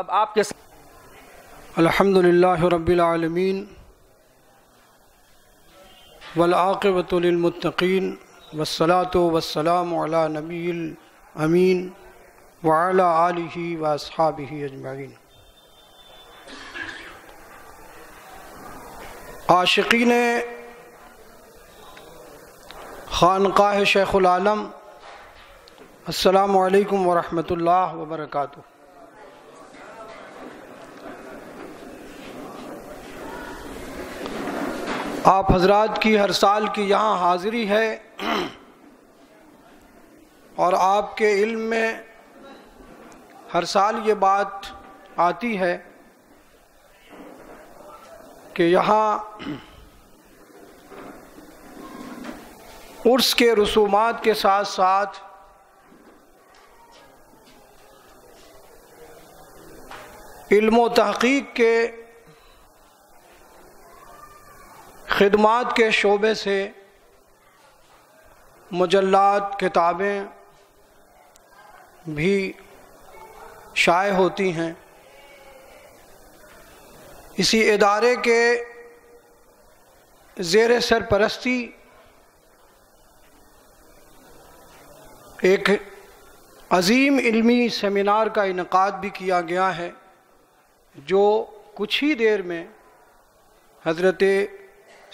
اب آپ کے الحمد للہ رب العالمین والعاقبۃ للمتقین والصلاة والسلام علی نبی الامین وعلی آلہ واصحابہ اجمعین۔ عاشقین خانقاہ شیخ العالم، السلام علیکم ورحمۃ اللہ وبرکاتہ۔ آپ حضرات کی ہر سال کی یہاں حاضری ہے اور آپ کے علم میں ہر سال یہ بات آتی ہے کہ یہاں عرس کے رسومات کے ساتھ ساتھ علم و تحقیق کے خدمات کے شعبے سے مجلات، کتابیں بھی شائع ہوتی ہیں۔ اسی ادارے کے زیر سرپرستی ایک عظیم علمی سیمینار کا انعقاد بھی کیا گیا ہے، جو کچھ ہی دیر میں حضرت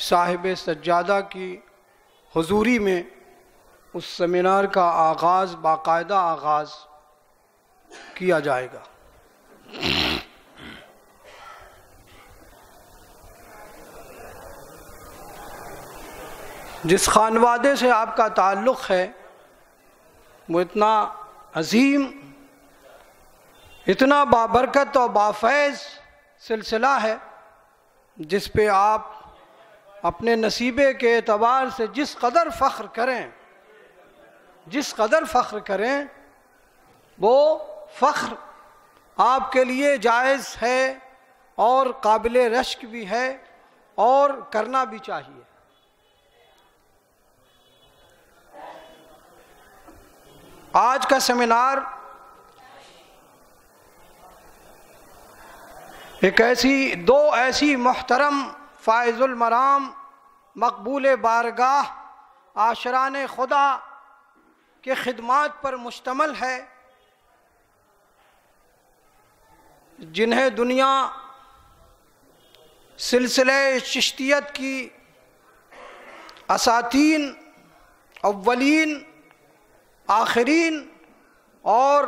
صاحب سجادہ کی حضوری میں اس سیمینار کا آغاز، باقاعدہ آغاز کیا جائے گا۔ جس خانوادے سے آپ کا تعلق ہے، وہ اتنا عظیم، اتنا بابرکت اور بافیض سلسلہ ہے، جس پہ آپ اپنے نصیبے کے اعتبار سے جس قدر فخر کریں، جس قدر فخر کریں، وہ فخر آپ کے لیے جائز ہے اور قابل رشک بھی ہے اور کرنا بھی چاہیے۔ آج کا سیمینار ایک ایسی، دو ایسی محترم فائز المرام، مقبول بارگاہ، آشران خدا کے خدمات پر مشتمل ہے، جنہیں دنیا سلسلہ چشتیت کی اساتین، اولین، آخرین اور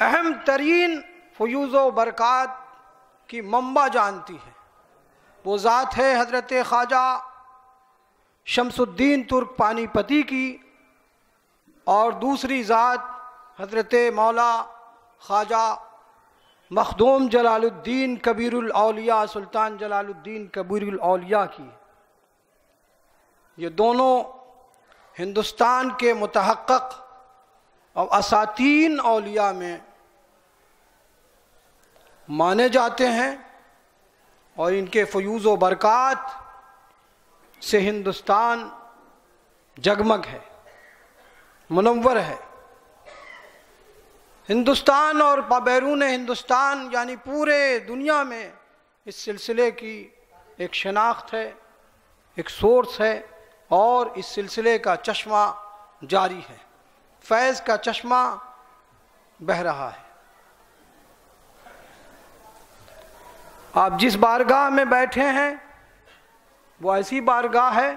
اہم ترین فیوز و برکات کی منبع جانتی ہے وہ ذات ہے حضرت خواجہ شمس الدین ترک پانی پتی کی اور دوسری ذات حضرت مولا خواجہ مخدوم جلال الدین کبیر الاولیاء سلطان جلال الدین کبیر الاولیاء کی۔ یہ دونوں ہندوستان کے متحقق اور اساتین اولیاء میں مانے جاتے ہیں۔ اور ان کے فیوز و برکات سے ہندوستان جگمگ ہے، منور ہے۔ ہندوستان اور بیرون ہندوستان یعنی پورے دنیا میں اس سلسلے کی ایک شناخت ہے، ایک سورس ہے اور اس سلسلے کا چشمہ جاری ہے۔ فیض کا چشمہ بہ رہا ہے۔ آپ جس بارگاہ میں بیٹھے ہیں، وہ ایسی بارگاہ ہے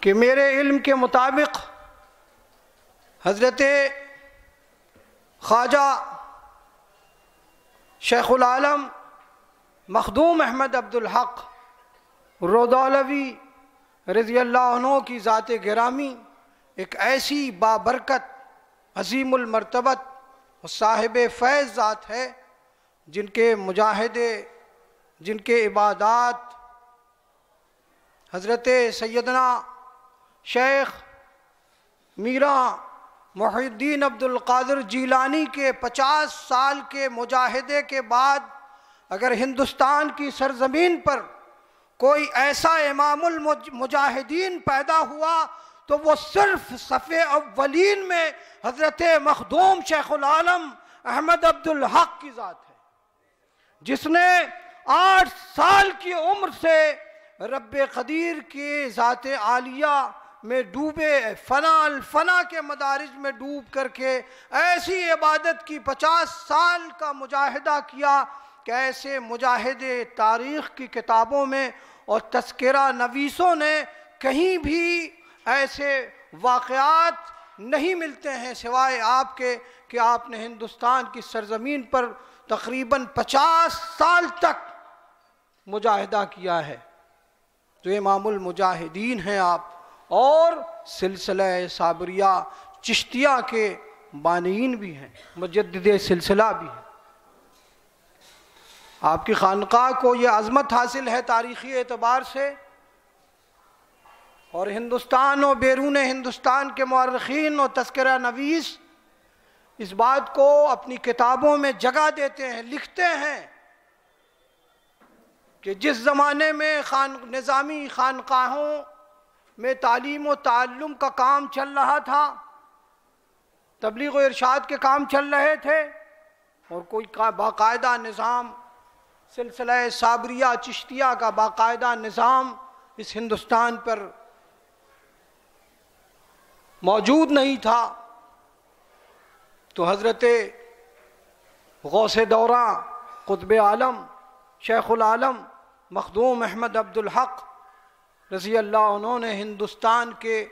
کہ میرے علم کے مطابق حضرت خواجہ شیخ العالم مخدوم احمد عبدالحق رودولوی رضی اللہ عنہ کی ذات گرامی ایک ایسی بابرکت، عظیم المرتبت، صاحب فیض ذات ہے۔ جن کے مجاہدے، جن کے عبادات حضرت سیدنا شیخ میرا محی الدین عبد القادر جیلانی کے پچاس سال کے مجاہدے کے بعد اگر ہندوستان کی سرزمین پر کوئی ایسا امام المجاہدین پیدا ہوا تو وہ صرف صفحے اولین میں حضرت مخدوم شیخ العالم احمد عبدالحق کی ذات ہے۔ جس نے آٹھ سال کی عمر سے رب قدیر کی ذات عالیہ میں ڈوبے، فنا، الفنا کے مدارج میں ڈوب کر کے ایسی عبادت کی پچاس سال کا مجاہدہ کیا کہ ایسے مجاہد تاریخ کی کتابوں میں اور تذکرہ نویسوں نے کہیں بھی ایسے واقعات نہیں ملتے ہیں سوائے آپ کے کہ آپ نے ہندوستان کی سرزمین پر تقریباً پچاس سال تک مجاہدہ کیا ہے۔ تو امام المجاہدین ہیں آپ۔ اور سلسلہ صابریہ چشتیہ کے بانین بھی ہیں، مجدد سلسلہ بھی ہیں۔ آپ کی خانقاہ کو یہ عظمت حاصل ہے تاریخی اعتبار سے۔ اور ہندوستان و بیرون ہندوستان کے مورخین و تذکرہ نویس اس بات کو اپنی کتابوں میں جگہ دیتے ہیں، لکھتے ہیں کہ جس زمانے میں خان، نظامی خانقاہوں میں تعلیم و تعلم کا کام چل رہا تھا، تبلیغ و ارشاد کے کام چل رہے تھے اور کوئی باقاعدہ نظام، سلسلہ صابریہ چشتیہ کا باقاعدہ نظام اس ہندوستان پر موجود نہیں تھا۔ تو حضرت غوث دورہ قطب عالم، شیخ العالم مخدوم احمد عبدالحق رضی اللہ انہوں نے ہندوستان کے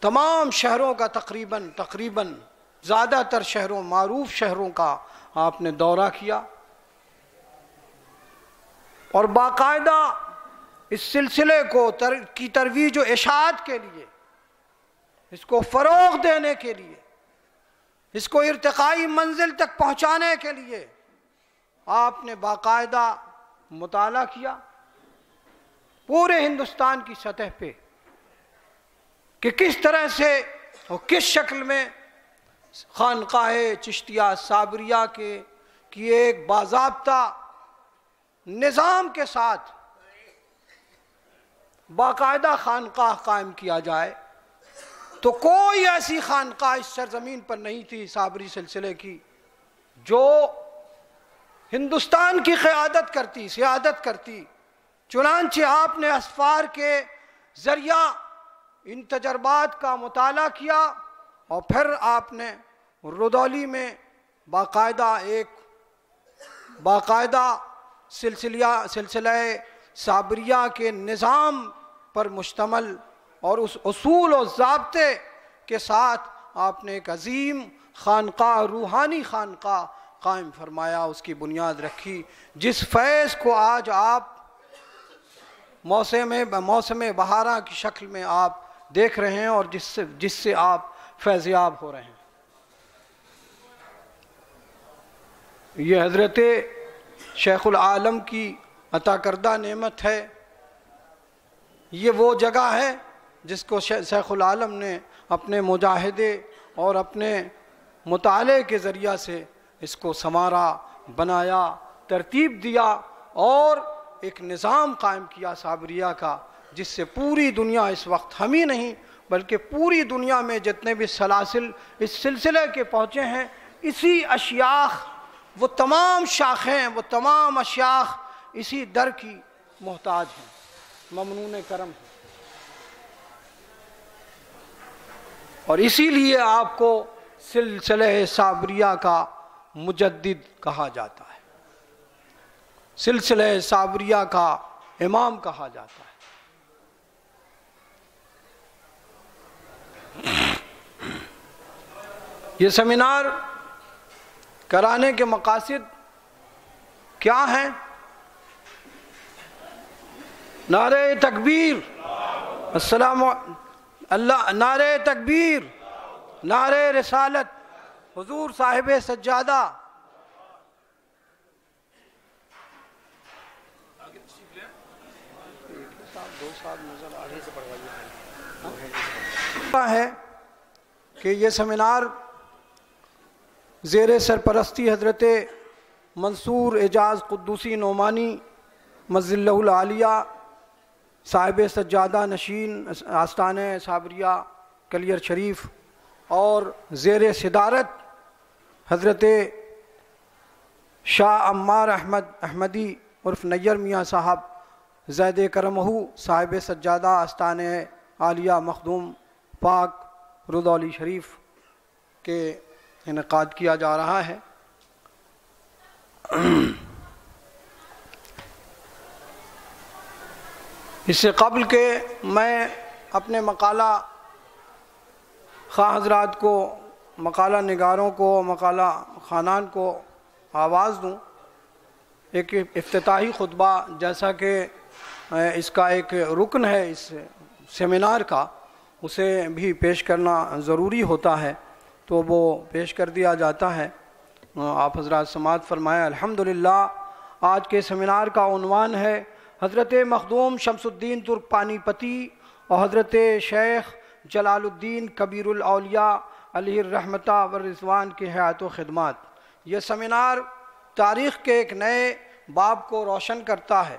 تمام شہروں کا تقریباً تقریباً زیادہ تر شہروں، معروف شہروں کا آپ نے دورہ کیا۔ اور باقاعدہ اس سلسلے کو تر، کی ترویج و اشاعت کے لیے اس کو فروغ دینے کے لیے، اس کو ارتقائی منزل تک پہنچانے کے لیے آپ نے باقاعدہ مطالعہ کیا پورے ہندوستان کی سطح پہ کہ کس طرح سے اور کس شکل میں خانقاہ چشتیہ صابریہ کے کی ایک باضابطہ نظام کے ساتھ باقاعدہ خانقاہ قائم کیا جائے۔ تو کوئی ایسی خانقاہ اس سرزمین پر نہیں تھی، صابری سلسلے کی، جو ہندوستان کی قیادت کرتی، سیادت کرتی۔ چنانچہ آپ نے اسفار کے ذریعہ ان تجربات کا مطالعہ کیا اور پھر آپ نے ردولی میں باقاعدہ ایک باقاعدہ سلسلہ سلسلہ صابریہ کے نظام پر مشتمل اور اس اصول و ضابطے کے ساتھ آپ نے ایک عظیم خانقاہ، روحانی خانقاہ قائم فرمایا، اس کی بنیاد رکھی، جس فیض کو آج آپ موسم موسم بہارہ کی شکل میں آپ دیکھ رہے ہیں اور جس سے جس سے آپ فیضیاب ہو رہے ہیں۔ یہ حضرت شیخ العالم کی عطا کردہ نعمت ہے۔ یہ وہ جگہ ہے جس کو شیخ العالم نے اپنے مجاہدے اور اپنے مطالعے کے ذریعہ سے اس کو سنوارا، بنایا، ترتیب دیا اور ایک نظام قائم کیا صابریہ کا، جس سے پوری دنیا اس وقت ہم ہی نہیں، بلکہ پوری دنیا میں جتنے بھی سلاسل اس سلسلے کے پہنچے ہیں، اسی اشیاخ، وہ تمام شاخیں وہ تمام اشیاخ اسی در کی محتاج ہیں۔ ممنون کرم۔ ہیں اور اسی لیے آپ کو سلسلہ صابریہ کا مجدد کہا جاتا ہے۔ سلسلہ صابریہ کا امام کہا جاتا ہے۔ یہ سیمینار کرانے کے مقاصد کیا ہیں؟ نعرہ تکبیر۔ السلام اللہ، نعرہ تکبیر، نعرہ رسالت۔ حضور صاحب سجادہ۔ ہاں؟ ہے کہ یہ سیمینار زیر سرپرستی حضرت منصور اعجاز قدوسی نعمانی مز اللہ العالیہ صاحب سجادہ نشین، آستان صابریہ، کلیر شریف اور زیر صدارت حضرت شاہ عمار احمد احمدی عرف نیر میاں صاحب، زید کرمہو صاحب سجادہ آستان عالیہ مخدوم پاک رودولی شریف کے انعقاد کیا جا رہا ہے۔ اس سے قبل کہ میں اپنے مقالہ خواہ حضرات کو، مقالہ نگاروں کو، مقالہ خانان کو آواز دوں۔ ایک افتتاحی خطبہ، جیسا کہ اس کا ایک رکن ہے اس سیمینار کا، اسے بھی پیش کرنا ضروری ہوتا ہے۔ تو وہ پیش کر دیا جاتا ہے۔ آپ حضرات سماعت فرمائے، الحمدللہ، آج کے سیمینار کا عنوان ہے حضرت مخدوم شمس الدین ترک پانی پتی اور حضرت شیخ جلال الدین کبیر الاولیاء علیہ الرحمتہ ورضوان کی حیات و خدمات۔ یہ سمینار تاریخ کے ایک نئے باب کو روشن کرتا ہے۔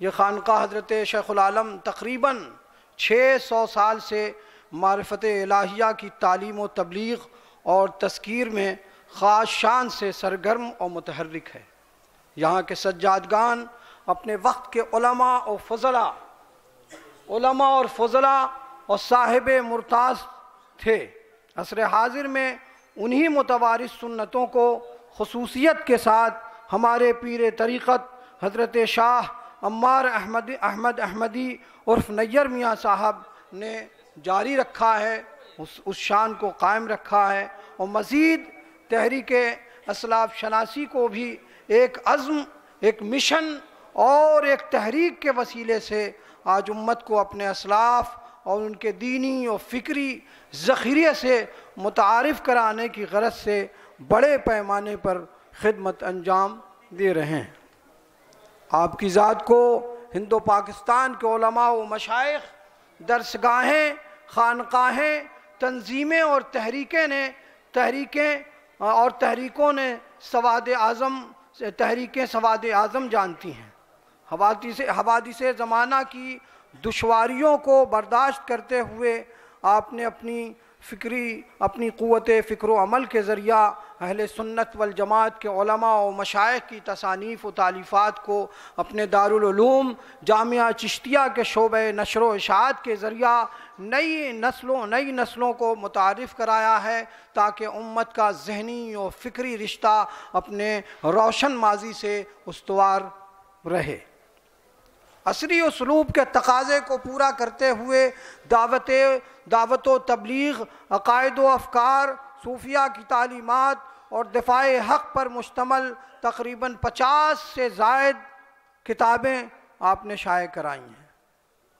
یہ خانقاہ حضرت شیخ العالم تقریباً چھ سو سال سے معرفت الہیہ کی تعلیم و تبلیغ اور تذکیر میں خاص شان سے سرگرم اور متحرک ہے۔ یہاں کے سجادگان اپنے وقت کے علماء و فضلہ علماء اور فضلہ اور صاحب مرتاز تھے۔ عصر حاضر میں انہی متوارث سنتوں کو خصوصیت کے ساتھ ہمارے پیر طریقت حضرت شاہ عمار احمد احمد احمدی عرف نیر میاں صاحب نے جاری رکھا ہے، اس اس شان کو قائم رکھا ہے اور مزید تحریک اسلاف شناسی کو بھی ایک عزم، ایک مشن اور ایک تحریک کے وسیلے سے آج امت کو اپنے اسلاف اور ان کے دینی اور فکری ذخیرے سے متعارف کرانے کی غرض سے بڑے پیمانے پر خدمت انجام دے رہے ہیں۔ آپ کی ذات کو ہندو پاکستان کے علماء و مشائق درسگاہیں، خانقاہیں، تنظیمیں اور تحریکیں نے، تحریکیں اور تحریکوں نے سواد اعظم، تحریکیں سواد اعظم جانتی ہیں۔ حوادث حوادث زمانہ کی دشواریوں کو برداشت کرتے ہوئے آپ نے اپنی فکری، اپنی قوت فکر و عمل کے ذریعہ اہل سنت والجماعت کے علماء و مشائق کی تصانیف و تعلیفات کو اپنے دارالعلوم، جامعہ چشتیہ کے شعبہ نشر و اشاعت کے ذریعہ نئی نسلوں نئی نسلوں کو متعارف کرایا ہے تاکہ امت کا ذہنی و فکری رشتہ اپنے روشن ماضی سے استوار رہے۔ عصری اسلوب کے تقاضے کو پورا کرتے ہوئے دعوت دعوت و تبلیغ، عقائد و افکار صوفیہ کی تعلیمات اور دفاع حق پر مشتمل تقریباً پچاس سے زائد کتابیں آپ نے شائع کرائی ہیں۔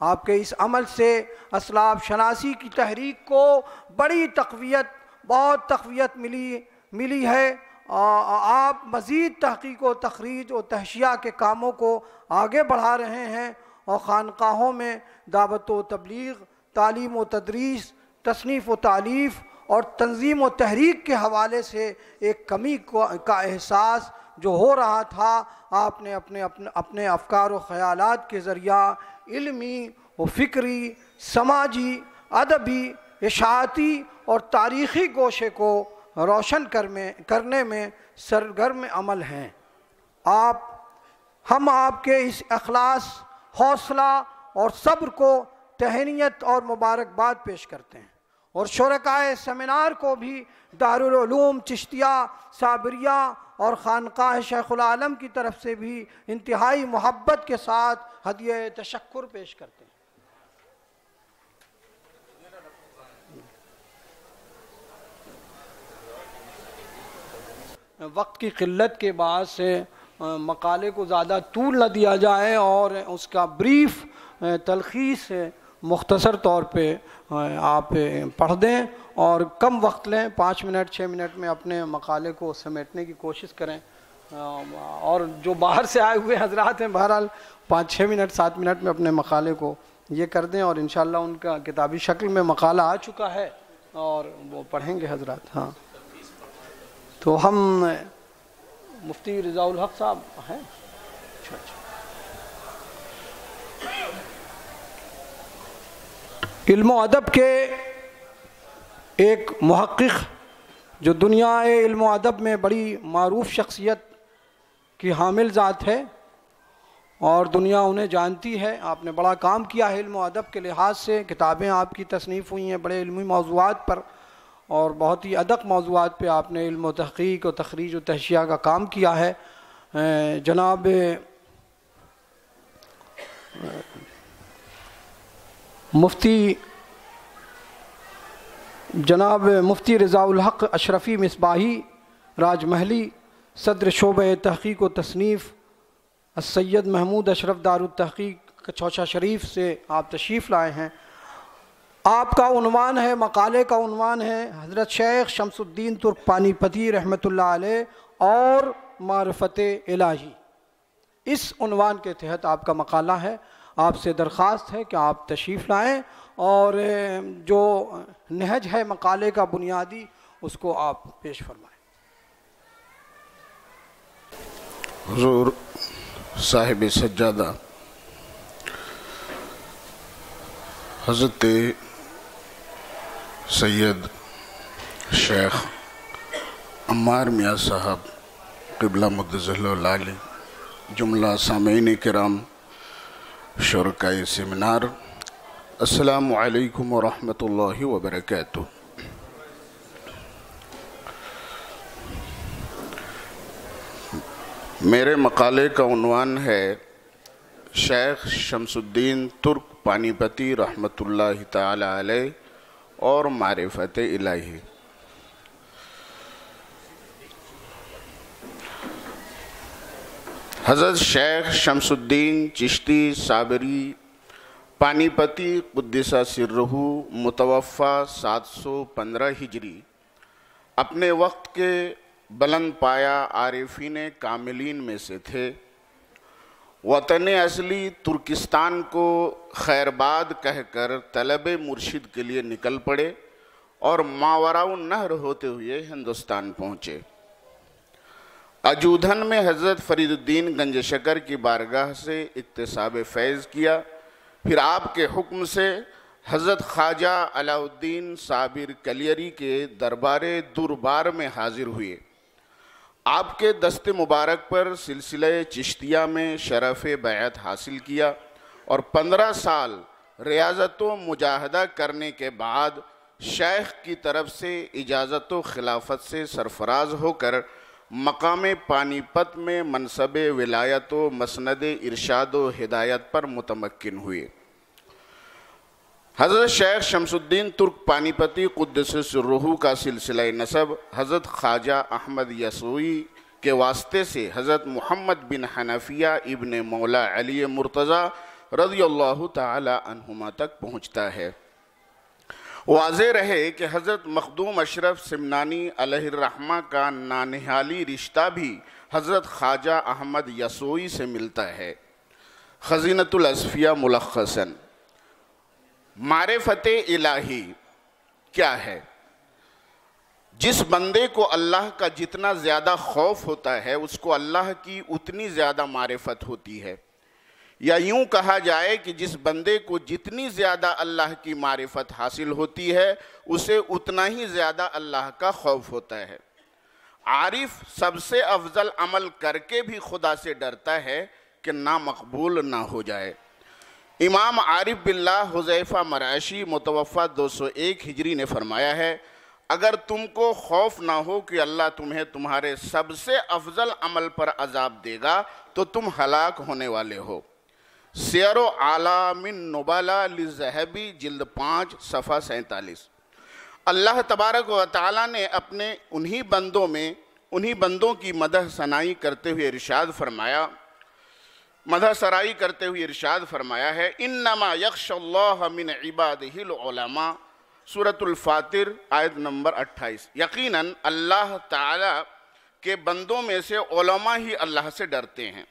آپ کے اس عمل سے اسلاف شناسی کی تحریک کو بڑی تقویت بہت تقویت ملی ملی ہے۔ آپ مزید تحقیق و تخریج و تحشیہ کے کاموں کو آگے بڑھا رہے ہیں اور خانقاہوں میں دعوت و تبلیغ، تعلیم و تدریس، تصنیف و تعلیف اور تنظیم و تحریک کے حوالے سے ایک کمی کا احساس جو ہو رہا تھا، آپ نے اپنے اپنے اپنے افکار و خیالات کے ذریعہ علمی و فکری، سماجی، ادبی، اشاعتی اور تاریخی گوشے کو روشن کرنے میں سرگرم عمل ہیں۔ آپ، ہم آپ کے اس اخلاص، حوصلہ اور صبر کو تہنیت اور مبارکباد پیش کرتے ہیں۔ اور شرکائے سمینار کو بھی دارالعلوم، چشتیہ، صابریہ اور خانقاہ شیخ العالم کی طرف سے بھی انتہائی محبت کے ساتھ ہدیہ تشکر پیش کرتے ہیں۔ وقت کی قلت کے بعد سے مقالے کو زیادہ طول نہ دیا جائے اور اس کا بریف تلخیص مختصر طور پہ آپ پڑھ دیں اور کم وقت لیں، پانچ منٹ، چھ منٹ میں اپنے مقالے کو سمیٹنے کی کوشش کریں۔ اور جو باہر سے آئے ہوئے حضرات ہیں، بہرحال پانچ، چھ منٹ، سات منٹ میں اپنے مقالے کو یہ کر دیں اور انشاءاللہ ان کا کتابی شکل میں مقالہ آ چکا ہے اور وہ پڑھیں گے حضرات۔ ہاں۔ تو ہم مفتی رضا الحق صاحب ہیں۔ اچھا اچھا۔ علم و ادب کے ایک محقق جو دنیا علم و ادب میں بڑی معروف شخصیت کی حامل ذات ہے اور دنیا انہیں جانتی ہے۔ آپ نے بڑا کام کیا ہے علم و ادب کے لحاظ سے۔ کتابیں آپ کی تصنیف ہوئی ہیں بڑے علمی موضوعات پر۔ اور بہت ہی ادق موضوعات پہ آپ نے علم و تحقیق و تخریج و تحشیہ کا کام کیا ہے۔ جناب، مفتی جناب مفتی رضاء الحق اشرفی مصباحی راج محلی صدر شعبہ تحقیق و تصنیف، السید محمود اشرف دار التحقیق چوچا شریف سے آپ تشریف لائے ہیں۔ آپ کا عنوان ہے، مقالے کا عنوان ہے، حضرت شیخ شمس الدین ترک پانی پتی رحمۃ اللہ علیہ اور معرفت الہی۔ اس عنوان کے تحت آپ کا مقالہ ہے۔ آپ سے درخواست ہے کہ آپ تشریف لائیں اور جو نہج ہے مقالے کا بنیادی، اس کو آپ پیش فرمائیں۔ حضور صاحب سجادہ، حضرت سید شیخ عمار میاں صاحب، قبلہ مدضل اللہ جملہ سامعین کرام شرکۂ سمنار السلام علیکم ورحمۃ اللہ وبرکاتہ۔ میرے مقالے کا عنوان ہے شیخ شمس الدین ترک پانی پتی رحمۃ اللہ تعالی علیہ۔ اور معرفت الہی۔ حضرت شیخ شمس الدین چشتی صابری پانی پتی قدسہ سرہو متوفہ سات سو پندرہ ہجری۔ اپنے وقت کے بلند پایا عارفین کاملین میں سے تھے۔ وطن اصلی ترکستان کو خیرباد کہہ کر طلب مرشد کے لیے نکل پڑے اور ماوراؤ نہر ہوتے ہوئے ہندوستان پہنچے۔ اجودھن میں حضرت فرید الدین گنج شکر کی بارگاہ سے اقتصاب فیض کیا۔ پھر آپ کے حکم سے حضرت خواجہ علاء الدین صابر کلیری کے دربار دربار میں حاضر ہوئے۔ آپ کے دست مبارک پر سلسلہ چشتیہ میں شرف بیعت حاصل کیا اور پندرہ سال ریاضت و مجاہدہ کرنے کے بعد شیخ کی طرف سے اجازت و خلافت سے سرفراز ہو کر مقام پانی پت میں منصب ولایت و مسند ارشاد و ہدایت پر متمکن ہوئے۔ حضرت شیخ شمس الدین ترک پانی پتی قدس سرہو کا سلسلہ نصب حضرت خواجہ احمد یسوئی کے واسطے سے حضرت محمد بن حنفیہ ابن مولا علی مرتضی رضی اللہ تعالی عنہما تک پہنچتا ہے۔ واضح رہے کہ حضرت مخدوم اشرف سمنانی علیہ الرحمہ کا نانحالی رشتہ بھی حضرت خواجہ احمد یسوئی سے ملتا ہے۔ خزینت الاسفیہ ملخصاً۔ معرفت الہی کیا ہے؟ جس بندے کو اللہ کا جتنا زیادہ خوف ہوتا ہے، اس کو اللہ کی اتنی زیادہ معرفت ہوتی ہے۔ یا یوں کہا جائے کہ جس بندے کو جتنی زیادہ اللہ کی معرفت حاصل ہوتی ہے، اسے اتنا ہی زیادہ اللہ کا خوف ہوتا ہے۔ عارف سب سے افضل عمل کر کے بھی خدا سے ڈرتا ہے کہ نہ مقبول نہ ہو جائے۔ امام عارف باللہ حضیفہ مرعشی متوفہ دو سو ایک ہجری نے فرمایا ہے، اگر تم کو خوف نہ ہو کہ اللہ تمہیں تمہارے سب سے افضل عمل پر عذاب دے گا، تو تم ہلاک ہونے والے ہو۔ سیر و من نبالا لزہبی جلد پانچ، صفحہ سینتالیس۔ اللہ تبارک و تعالیٰ نے اپنے انہی بندوں میں، انہی بندوں کی مدح سنائی کرتے ہوئے ارشاد فرمایا مدہ سرائی کرتے ہوئے ارشاد فرمایا ہے، انما یخش اللہ من عبادہ العلماء، سورة الفاتر، آیت نمبر اٹھائیس۔ یقیناً اللہ تعالی کے بندوں میں سے علماء ہی اللہ سے ڈرتے ہیں۔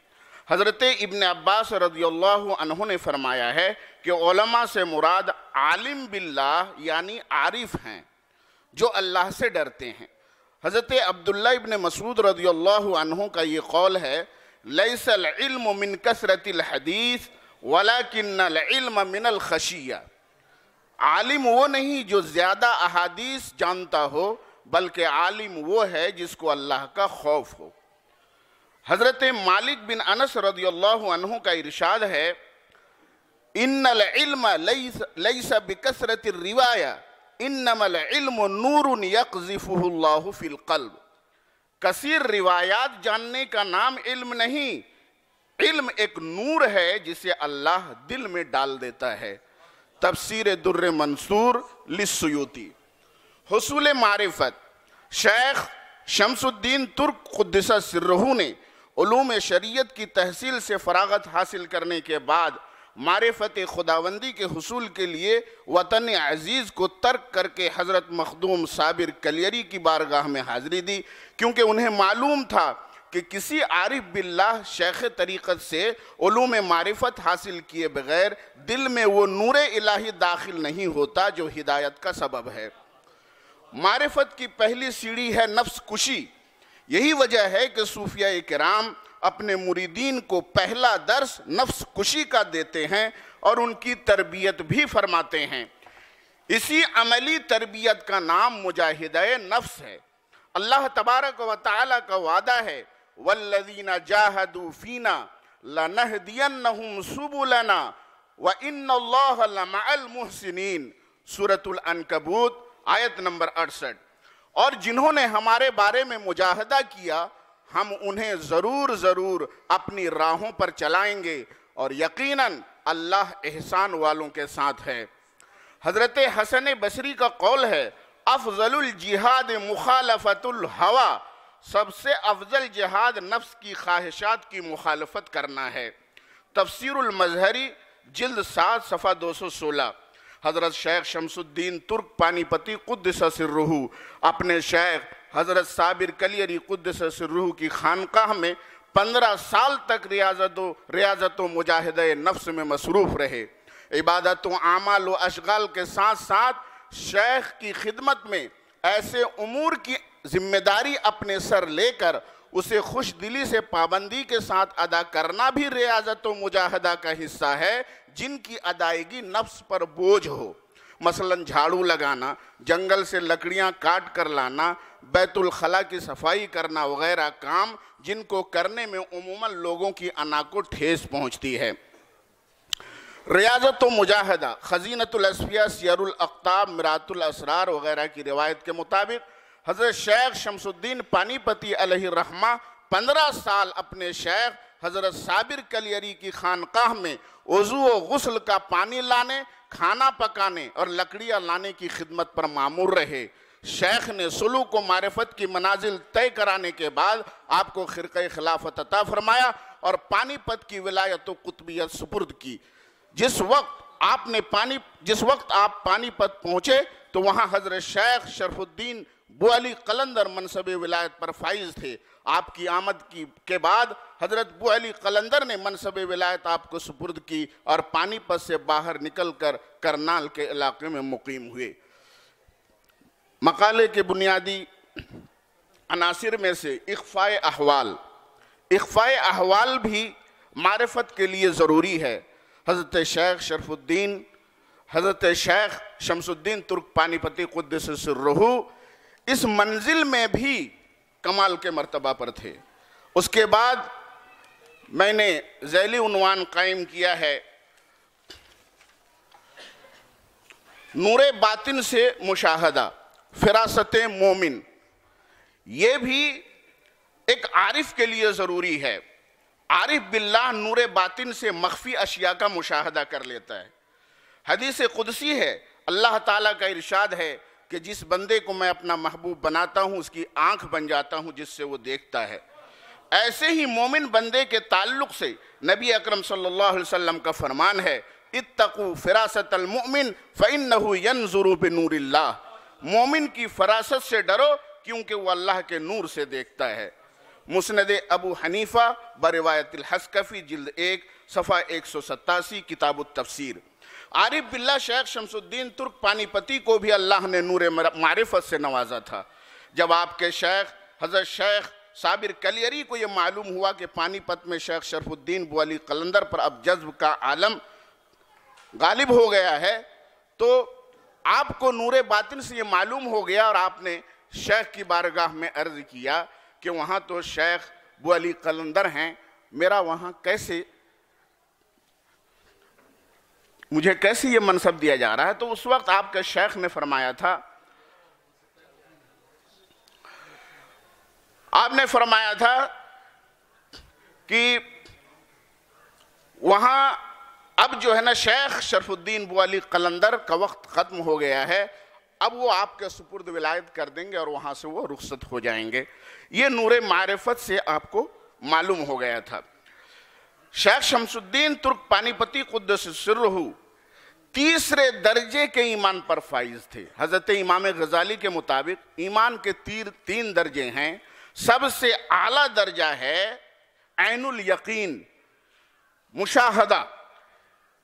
حضرت ابن عباس رضی اللہ عنہ نے فرمایا ہے کہ علماء سے مراد عالم باللہ یعنی عارف ہیں، جو اللہ سے ڈرتے ہیں۔ حضرت عبداللہ ابن مسعود رضی اللہ عنہ کا یہ قول ہے لیس العلم من کثرت الحدیث ولكن العلم من الخشیہ عالم وہ نہیں جو زیادہ احادیث جانتا ہو، بلکہ عالم وہ ہے جس کو اللہ کا خوف ہو۔ حضرت مالک بن انس رضی اللہ عنہ کا ارشاد ہے، ان العلم لیس بکثرت الروایہ انما العلم نور یقذفہ اللہ فی القلب. کثیر روایات جاننے کا نام علم نہیں۔ علم ایک نور ہے جسے اللہ دل میں ڈال دیتا ہے۔ تفسیر در منصور لسیوتی حصول معرفت۔ شیخ شمس الدین ترک قدسہ سرہو نے علوم شریعت کی تحصیل سے فراغت حاصل کرنے کے بعد معرفت خداوندی کے حصول کے لیے وطن عزیز کو ترک کر کے حضرت مخدوم صابر کلیری کی بارگاہ میں حاضری دی، کیونکہ انہیں معلوم تھا کہ کسی عارف باللہ شیخ طریقت سے علوم معرفت حاصل کیے بغیر دل میں وہ نور الہی داخل نہیں ہوتا جو ہدایت کا سبب ہے۔ معرفت کی پہلی سیڑھی ہے نفس کشی، یہی وجہ ہے کہ صوفیہ کرام اپنے مریدین کو پہلا درس نفس کشی کا دیتے ہیں اور ان کی تربیت بھی فرماتے ہیں۔ اسی عملی تربیت کا نام مجاہدہ نفس ہے۔ اللہ تبارک و تعالی کا وعدہ ہے، وَالَّذِينَ جَاهَدُوا فِينَا لَنَهْدِيَنَّهُمْ سُبُلَنَا وَإِنَّ اللَّهَ لَمَعَ الْمُحْسِنِينَ۔ سورة الانکبوت آیت نمبر 68 اور جنہوں نے ہمارے بارے میں مجاہدہ کیا ہم انہیں ضرور ضرور اپنی راہوں پر چلائیں گے اور یقیناً اللہ احسان والوں کے ساتھ ہے۔ حضرت حسن بصری کا قول ہے، افضل الجہاد مخالفت الہوا، سب سے افضل جہاد نفس کی خواہشات کی مخالفت کرنا ہے۔ تفسیر المظہری، جلد سات، صفحہ دو سو سولہ۔ حضرت شیخ شمس الدین ترک پانی پتی قدس سرہو، اپنے شیخ حضرت صابر کلیری قدس سرہو کی خانقاہ میں پندرہ سال تک ریاضت و ریاضت و مجاہدہ نفس میں مصروف رہے۔ عبادت و عامال و اشغال کے ساتھ ساتھ شیخ کی خدمت میں ایسے امور کی ذمہ داری اپنے سر لے کر اسے خوش دلی سے پابندی کے ساتھ ادا کرنا بھی ریاضت و مجاہدہ کا حصہ ہے، جن کی ادائیگی نفس پر بوجھ ہو۔ مثلا جھاڑو لگانا، جنگل سے لکڑیاں کاٹ کر لانا، بیت الخلا کی صفائی کرنا وغیرہ کام جن کو کرنے میں عموماً لوگوں کی انا کو ٹھیس پہنچتی ہے۔ ریاضت و مجاہدہ خزینت الاسفیہ سیر الاقتاب مرات الاسرار وغیرہ کی روایت کے مطابق حضرت شیخ شمس الدین پانی پتی علیہ الرحمہ پندرہ سال اپنے شیخ حضرت صابر کلیری کی خانقاہ میں وضو و غسل کا پانی لانے، کھانا پکانے اور لکڑیاں لانے کی خدمت پر معمور رہے۔ شیخ نے سلوک و معرفت کی منازل طے کرانے کے بعد آپ کو خرقہ خلافت عطا فرمایا اور پانی پت کی ولایت و قطبیت سپرد کی۔ جس وقت آپ نے پانی، جس وقت آپ پانی پت پہنچے تو وہاں حضرت شیخ شرف الدین بو علی قلندر منصب ولایت پر فائز تھے۔ آپ کی آمد کی، کے بعد حضرت بو علی قلندر نے منصب ولایت آپ کو سپرد کی اور پانی پت سے باہر نکل کر کرنال کے علاقے میں مقیم ہوئے۔ مقالے کے بنیادی عناصر میں سے اخفاء احوال۔ اخفاء احوال بھی معرفت کے لیے ضروری ہے۔ حضرت شیخ شرف الدین حضرت شیخ شمس الدین ترک پانی پتی قدس سرہو اس منزل میں بھی کمال کے مرتبہ پر تھے۔ اس کے بعد میں نے ذیلی عنوان قائم کیا ہے۔ نور باطن سے مشاہدہ، فراست مومن۔ یہ بھی ایک عارف کے لیے ضروری ہے۔ عارف باللہ نور باطن سے مخفی اشیاء کا مشاہدہ کر لیتا ہے۔ حدیث قدسی ہے، اللہ تعالیٰ کا ارشاد ہے کہ جس بندے کو میں اپنا محبوب بناتا ہوں، اس کی آنکھ بن جاتا ہوں، جس سے وہ دیکھتا ہے۔ ایسے ہی مومن بندے کے تعلق سے نبی اکرم صلی اللہ علیہ وسلم کا فرمان ہے اتقو فراست المؤمن فإنہو ینظرو بنور اللہ۔ مومن کی فراست سے ڈرو کیونکہ وہ اللہ کے نور سے دیکھتا ہے۔ مسند ابو حنیفہ، بروایت الحسکفی، جلد ایک، صفحہ ایک سو ستاسی، کتاب التفسیر۔ عارف باللہ شیخ شمس الدین ترک پانی پتی کو بھی اللہ نے نور معرفت سے نوازا تھا۔ جب آپ کے شیخ، حضرت شیخ صابر کلیری کو یہ معلوم ہوا کہ پانی پت میں شیخ شرف الدین بو علی قلندر پر اب جذب کا عالم غالب ہو گیا ہے۔ تو آپ کو نور باطن سے یہ معلوم ہو گیا اور آپ نے شیخ کی بارگاہ میں عرض کیا کہ وہاں تو شیخ بو علی قلندر ہیں۔ میرا وہاں کیسے مجھے کیسے یہ منصب دیا جا رہا ہے؟ تو اس وقت آپ کے شیخ نے فرمایا تھا آپ نے فرمایا تھا کہ وہاں اب جو ہے نا شیخ شرف الدین بو علی قلندر کا وقت ختم ہو گیا ہے، اب وہ آپ کے سپرد ولایت کر دیں گے اور وہاں سے وہ رخصت ہو جائیں گے۔ یہ نور معرفت سے آپ کو معلوم ہو گیا تھا۔ شیخ شمس الدین ترک پانی پتی قدس سرہو تیسرے درجے کے ایمان پر فائز تھے۔ حضرت امام غزالی کے مطابق ایمان کے تیر تین درجے ہیں۔ سب سے اعلیٰ درجہ ہے عین الیقین، مشاہدہ۔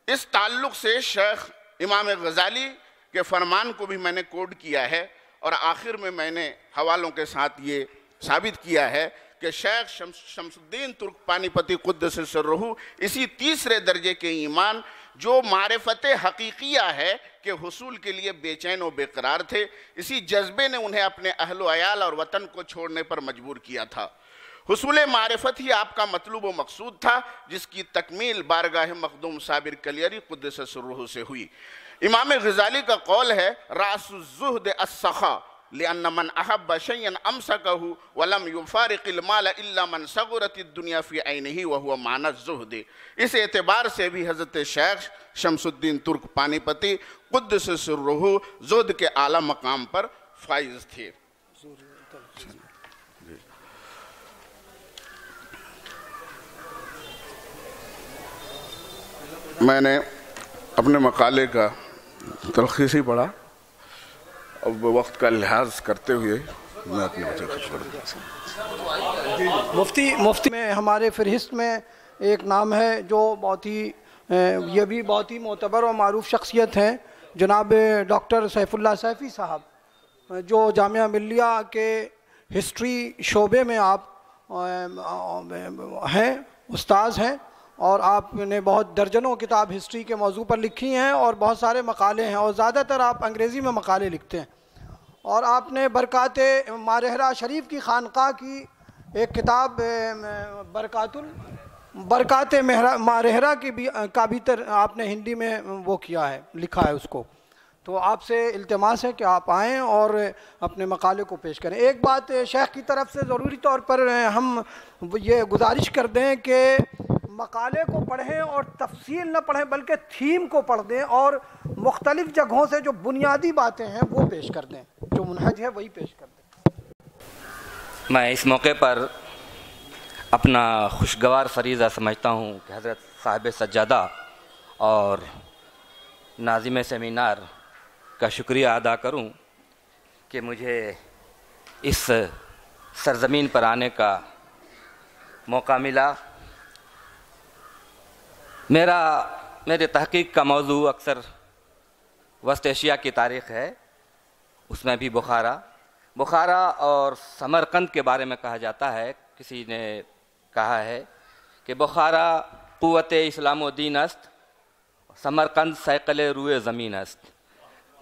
اس تعلق سے شیخ امام غزالی کے فرمان کو بھی میں نے کوڈ کیا ہے اور آخر میں میں نے حوالوں کے ساتھ یہ ثابت کیا ہے کہ شیخ شمس الدین ترک پانی پتی قدس سرہو اسی تیسرے درجے کے ایمان جو معرفت حقیقیہ ہے کہ حصول کے لیے بے چین و بے قرار تھے، اسی جذبے نے انہیں اپنے اہل و عیال اور وطن کو چھوڑنے پر مجبور کیا تھا۔ حصول معرفت ہی آپ کا مطلوب و مقصود تھا، جس کی تکمیل بارگاہ مخدوم صابر کلیری قدس سرہو سے ہوئی۔ امام غزالی کا قول ہے راس الزہد السخا لأن من أحب شيئا أمسكه ولم يفارق المال إلا من صغرت الدنيا في عينه وهو معنى الزهد. اس اعتبار سے بھی حضرت شیخ شمس الدین ترک پانی پتی قدس سرہو زہد کے اعلیٰ مقام پر فائز تھے۔ میں نے اپنے مقالے کا تلخیصی پڑھا۔ اب وقت کا لحاظ کرتے ہوئے میں اپنے بچے خوش کر مفتی مفتی میں، ہمارے فہرست میں ایک نام ہے جو بہت ہی یہ بھی بہت ہی معتبر اور معروف شخصیت ہیں، جناب ڈاکٹر سیف اللہ سیفی صاحب، جو جامعہ ملیہ کے ہسٹری شعبے میں آپ ہیں، استاذ ہیں، اور آپ نے بہت درجنوں کتاب ہسٹری کے موضوع پر لکھی ہیں اور بہت سارے مقالے ہیں، اور زیادہ تر آپ انگریزی میں مقالے لکھتے ہیں۔ اور آپ نے برکات مارہرہ شریف کی خانقاہ کی ایک کتاب برکات برکات مارہرہ کی بھی، کا بھی آپ نے ہندی میں وہ کیا ہے، لکھا ہے اس کو۔ تو آپ سے التماس ہے کہ آپ آئیں اور اپنے مقالے کو پیش کریں۔ ایک بات شیخ کی طرف سے ضروری طور پر ہم یہ گزارش کر دیں کہ مقالے کو پڑھیں اور تفصیل نہ پڑھیں، بلکہ تھیم کو پڑھ دیں اور مختلف جگہوں سے جو بنیادی باتیں ہیں وہ پیش کر دیں۔ جو منہج ہے وہی پیش کر دیں۔ میں اس موقع پر اپنا خوشگوار فریضہ سمجھتا ہوں کہ حضرت صاحب سجادہ اور ناظم سیمینار کا شکریہ ادا کروں کہ مجھے اس سرزمین پر آنے کا موقع ملا۔ میرا میرے تحقیق کا موضوع اکثر وسط ایشیا کی تاریخ ہے۔ اس میں بھی بخارا۔ بخارا اور سمرقند کے بارے میں کہا جاتا ہے۔ کسی نے کہا ہے کہ بخارا قوت اسلام و دین است، سمرقند سیکل روئے زمین است۔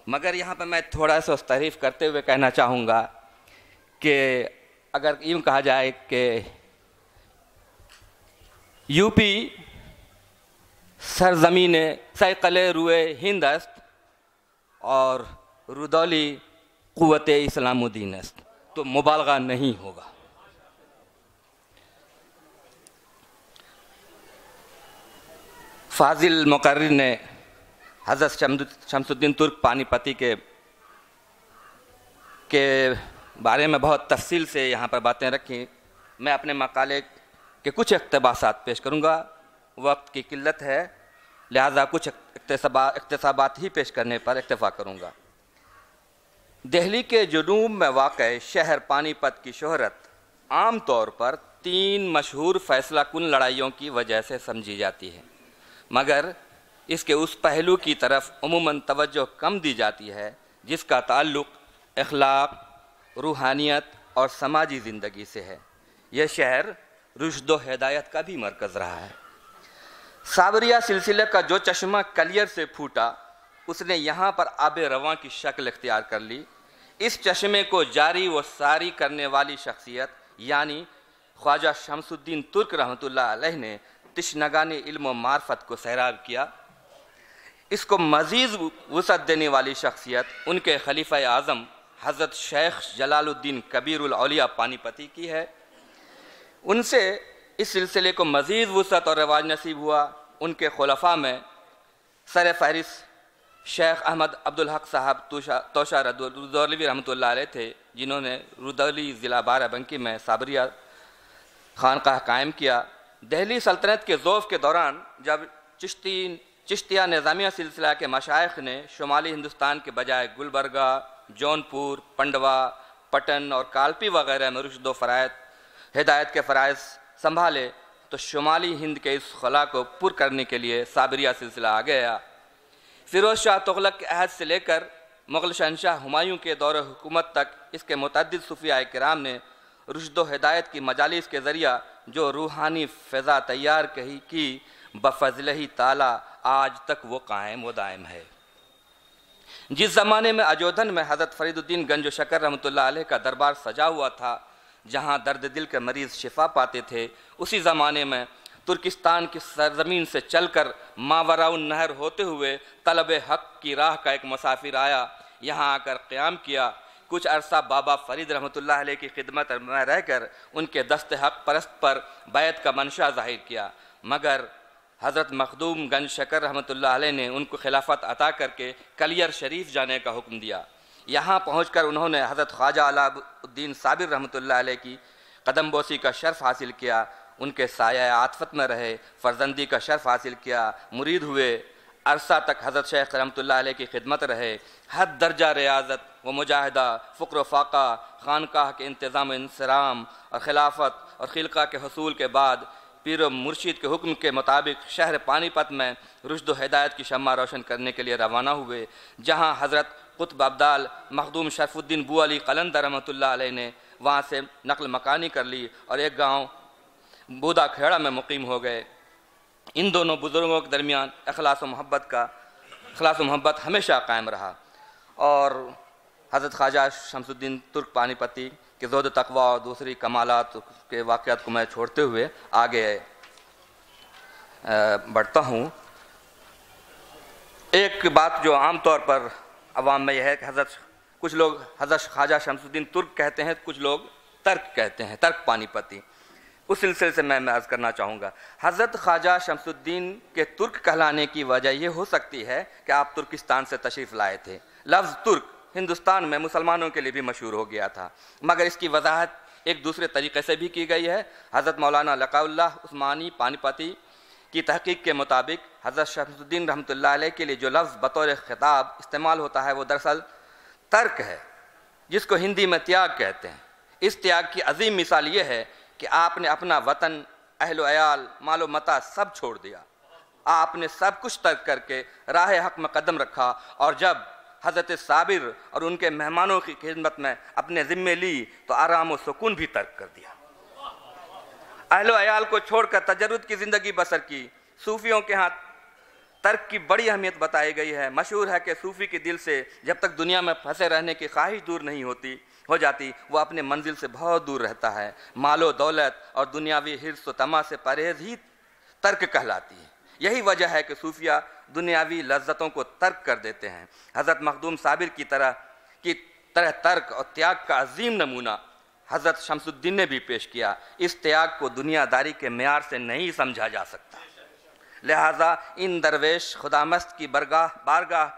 مگر یہاں پہ میں تھوڑا سا اس تعریف کرتے ہوئے کہنا چاہوں گا کہ اگر یوں کہا جائے کہ یو پی سرزمین سیقل روئے، ہند است اور ردولی قوت اسلام الدین است۔ تو مبالغہ نہیں ہوگا۔ فاضل مقرر نے حضرت شمس الدین ترک پانی پتی کے کے بارے میں بہت تفصیل سے یہاں پر باتیں رکھیں۔ میں اپنے مقالے کے کچھ اقتباسات پیش کروں گا۔ وقت کی قلت ہے۔ لہذا کچھ اقتصابات ہی پیش کرنے پر اکتفا کروں گا۔ دہلی کے جنوب میں واقع شہر پانی پت کی شہرت عام طور پر تین مشہور فیصلہ کن لڑائیوں کی وجہ سے سمجھی جاتی ہے، مگر اس کے اس پہلو کی طرف عموماً توجہ کم دی جاتی ہے، جس کا تعلق اخلاق، روحانیت اور سماجی زندگی سے ہے۔ یہ شہر رشد و ہدایت کا بھی مرکز رہا ہے۔ سابریہ سلسلے کا جو چشمہ کلیئر سے پھوٹا، اس نے یہاں پر آب رواں کی شکل اختیار کر لی۔ اس چشمے کو جاری و ساری کرنے والی شخصیت یعنی خواجہ شمس الدین ترک رحمۃ اللہ علیہ نے تشنگان علم و معرفت کو سیراب کیا۔ اس کو مزید وسعت دینے والی شخصیت، ان کے خلیفہ اعظم حضرت شیخ جلال الدین کبیر الاولیاء پانی پتی کی ہے۔ ان سے اس سلسلے کو مزید وسعت اور رواج نصیب ہوا ان کے خلفاء میں سر فہرست شیخ احمد عبدالحق صاحب توشا ردولوی رحمۃ اللہ علیہ تھے، جنہوں نے ردولی ضلع بارہ بنکی میں صابریہ خانقاہ قائم کیا۔ دہلی سلطنت کے ذوف کے دوران جب چشتی چشتیہ نظامیہ سلسلہ کے مشائق نے شمالی ہندوستان کے بجائے گلبرگہ، جونپور، پنڈوا، پٹن اور کالپی وغیرہ میں رشد و فرائض ہدایت کے فرائض سنبھالے، تو شمالی ہند کے اس خلا کو پر کرنے کے لیے صابریہ سلسلہ آ گیا۔ فیروز شاہ تغلق کے عہد سے لے کر مغل شہنشاہ ہمایوں کے دور حکومت تک اس کے متعدد صوفیہ کرام نے رشد و ہدایت کی مجالس کے ذریعہ جو روحانی فضا تیار کہی کی، بفضل ہی تعالیٰ آج تک وہ قائم و دائم ہے۔ جس زمانے میں اجودھن میں حضرت فرید الدین گنج و شکر رحمۃ اللہ علیہ کا دربار سجا ہوا تھا جہاں درد دل کے مریض شفا پاتے تھے، اسی زمانے میں ترکستان کی سرزمین سے چل کر ماورا النہر ہوتے ہوئے طلب حق کی راہ کا ایک مسافر آیا، یہاں آ کر قیام کیا۔ کچھ عرصہ بابا فرید رحمۃ اللہ علیہ کی خدمت میں رہ کر ان کے دست حق پرست پر بیعت کا منشا ظاہر کیا۔ مگر حضرت مخدوم گنج شکر رحمۃ اللہ علیہ نے ان کو خلافت عطا کر کے کلیر شریف جانے کا حکم دیا۔ یہاں پہنچ کر انہوں نے حضرت خواجہ علاء الدین صابر رحمۃ اللہ علیہ کی قدم بوسی کا شرف حاصل کیا، ان کے سایہ عاطفت میں رہے، فرزندی کا شرف حاصل کیا، مرید ہوئے، عرصہ تک حضرت شیخ رحمۃ اللہ علیہ کی خدمت رہے، حد درجہ ریاضت و مجاہدہ، فقر و فاقہ، خانقاہ کے انتظام انسرام اور خلافت اور خلقہ کے حصول کے بعد پیر و مرشید کے حکم کے مطابق شہر پانی پت میں رشد و ہدایت کی شمع روشن کرنے کے لیے روانہ ہوئے، جہاں حضرت قطب عبدال مخدوم شرف الدین بو علی قلندر رحمۃ اللہ علیہ نے وہاں سے نقل مکانی کر لی اور ایک گاؤں بودا کھیڑا میں مقیم ہو گئے۔ ان دونوں بزرگوں کے درمیان اخلاص و محبت کا اخلاص و محبت ہمیشہ قائم رہا۔ اور حضرت خواجہ شمس الدین ترک پانی پتی کے زود تقوی اور دوسری کمالات کے واقعات کو میں چھوڑتے ہوئے آگے بڑھتا ہوں۔ ایک بات جو عام طور پر عوام میں یہ ہے کہ حضرت کچھ لوگ حضرت خواجہ شمس الدین ترک کہتے ہیں، کچھ لوگ ترک کہتے ہیں، ترک پانی پتی۔ اس سلسلے سے میں عرض کرنا چاہوں گا، حضرت خواجہ شمس الدین کے ترک کہلانے کی وجہ یہ ہو سکتی ہے کہ آپ ترکستان سے تشریف لائے تھے۔ لفظ ترک ہندوستان میں مسلمانوں کے لیے بھی مشہور ہو گیا تھا، مگر اس کی وضاحت ایک دوسرے طریقے سے بھی کی گئی ہے۔ حضرت مولانا لقاء اللہ عثمانی پانی پتی کی تحقیق کے مطابق حضرت شمس الدین رحمۃ اللہ علیہ کے لیے جو لفظ بطور خطاب استعمال ہوتا ہے وہ دراصل ترک ہے، جس کو ہندی میں تیاگ کہتے ہیں۔ اس تیاگ کی عظیم مثال یہ ہے کہ آپ نے اپنا وطن، اہل و عیال، مال و متا سب چھوڑ دیا۔ آپ نے سب کچھ ترک کر کے راہ حق میں قدم رکھا اور جب حضرت صابر اور ان کے مہمانوں کی خدمت میں اپنے ذمے لی تو آرام و سکون بھی ترک کر دیا۔ اہل و عیال کو چھوڑ کر تجرد کی زندگی بسر کی۔ صوفیوں کے ہاں ترک کی بڑی اہمیت بتائی گئی ہے۔ مشہور ہے کہ صوفی کے دل سے جب تک دنیا میں پھنسے رہنے کی خواہش دور نہیں ہوتی، ہو جاتی، وہ اپنے منزل سے بہت دور رہتا ہے۔ مال و دولت اور دنیاوی حرص و تما سے پرہیز ہی ترک کہلاتی ہے۔ یہی وجہ ہے کہ صوفیہ دنیاوی لذتوں کو ترک کر دیتے ہیں۔ حضرت مخدوم صابر کی طرح کی طرح ترک اور تیاگ کا عظیم نمونہ حضرت شمس الدین نے بھی پیش کیا، اس تیاگ کو دنیا داری کے معیار سے نہیں سمجھا جا سکتا۔ لہٰذا ان درویش خدا مست کی برگاہ، بارگاہ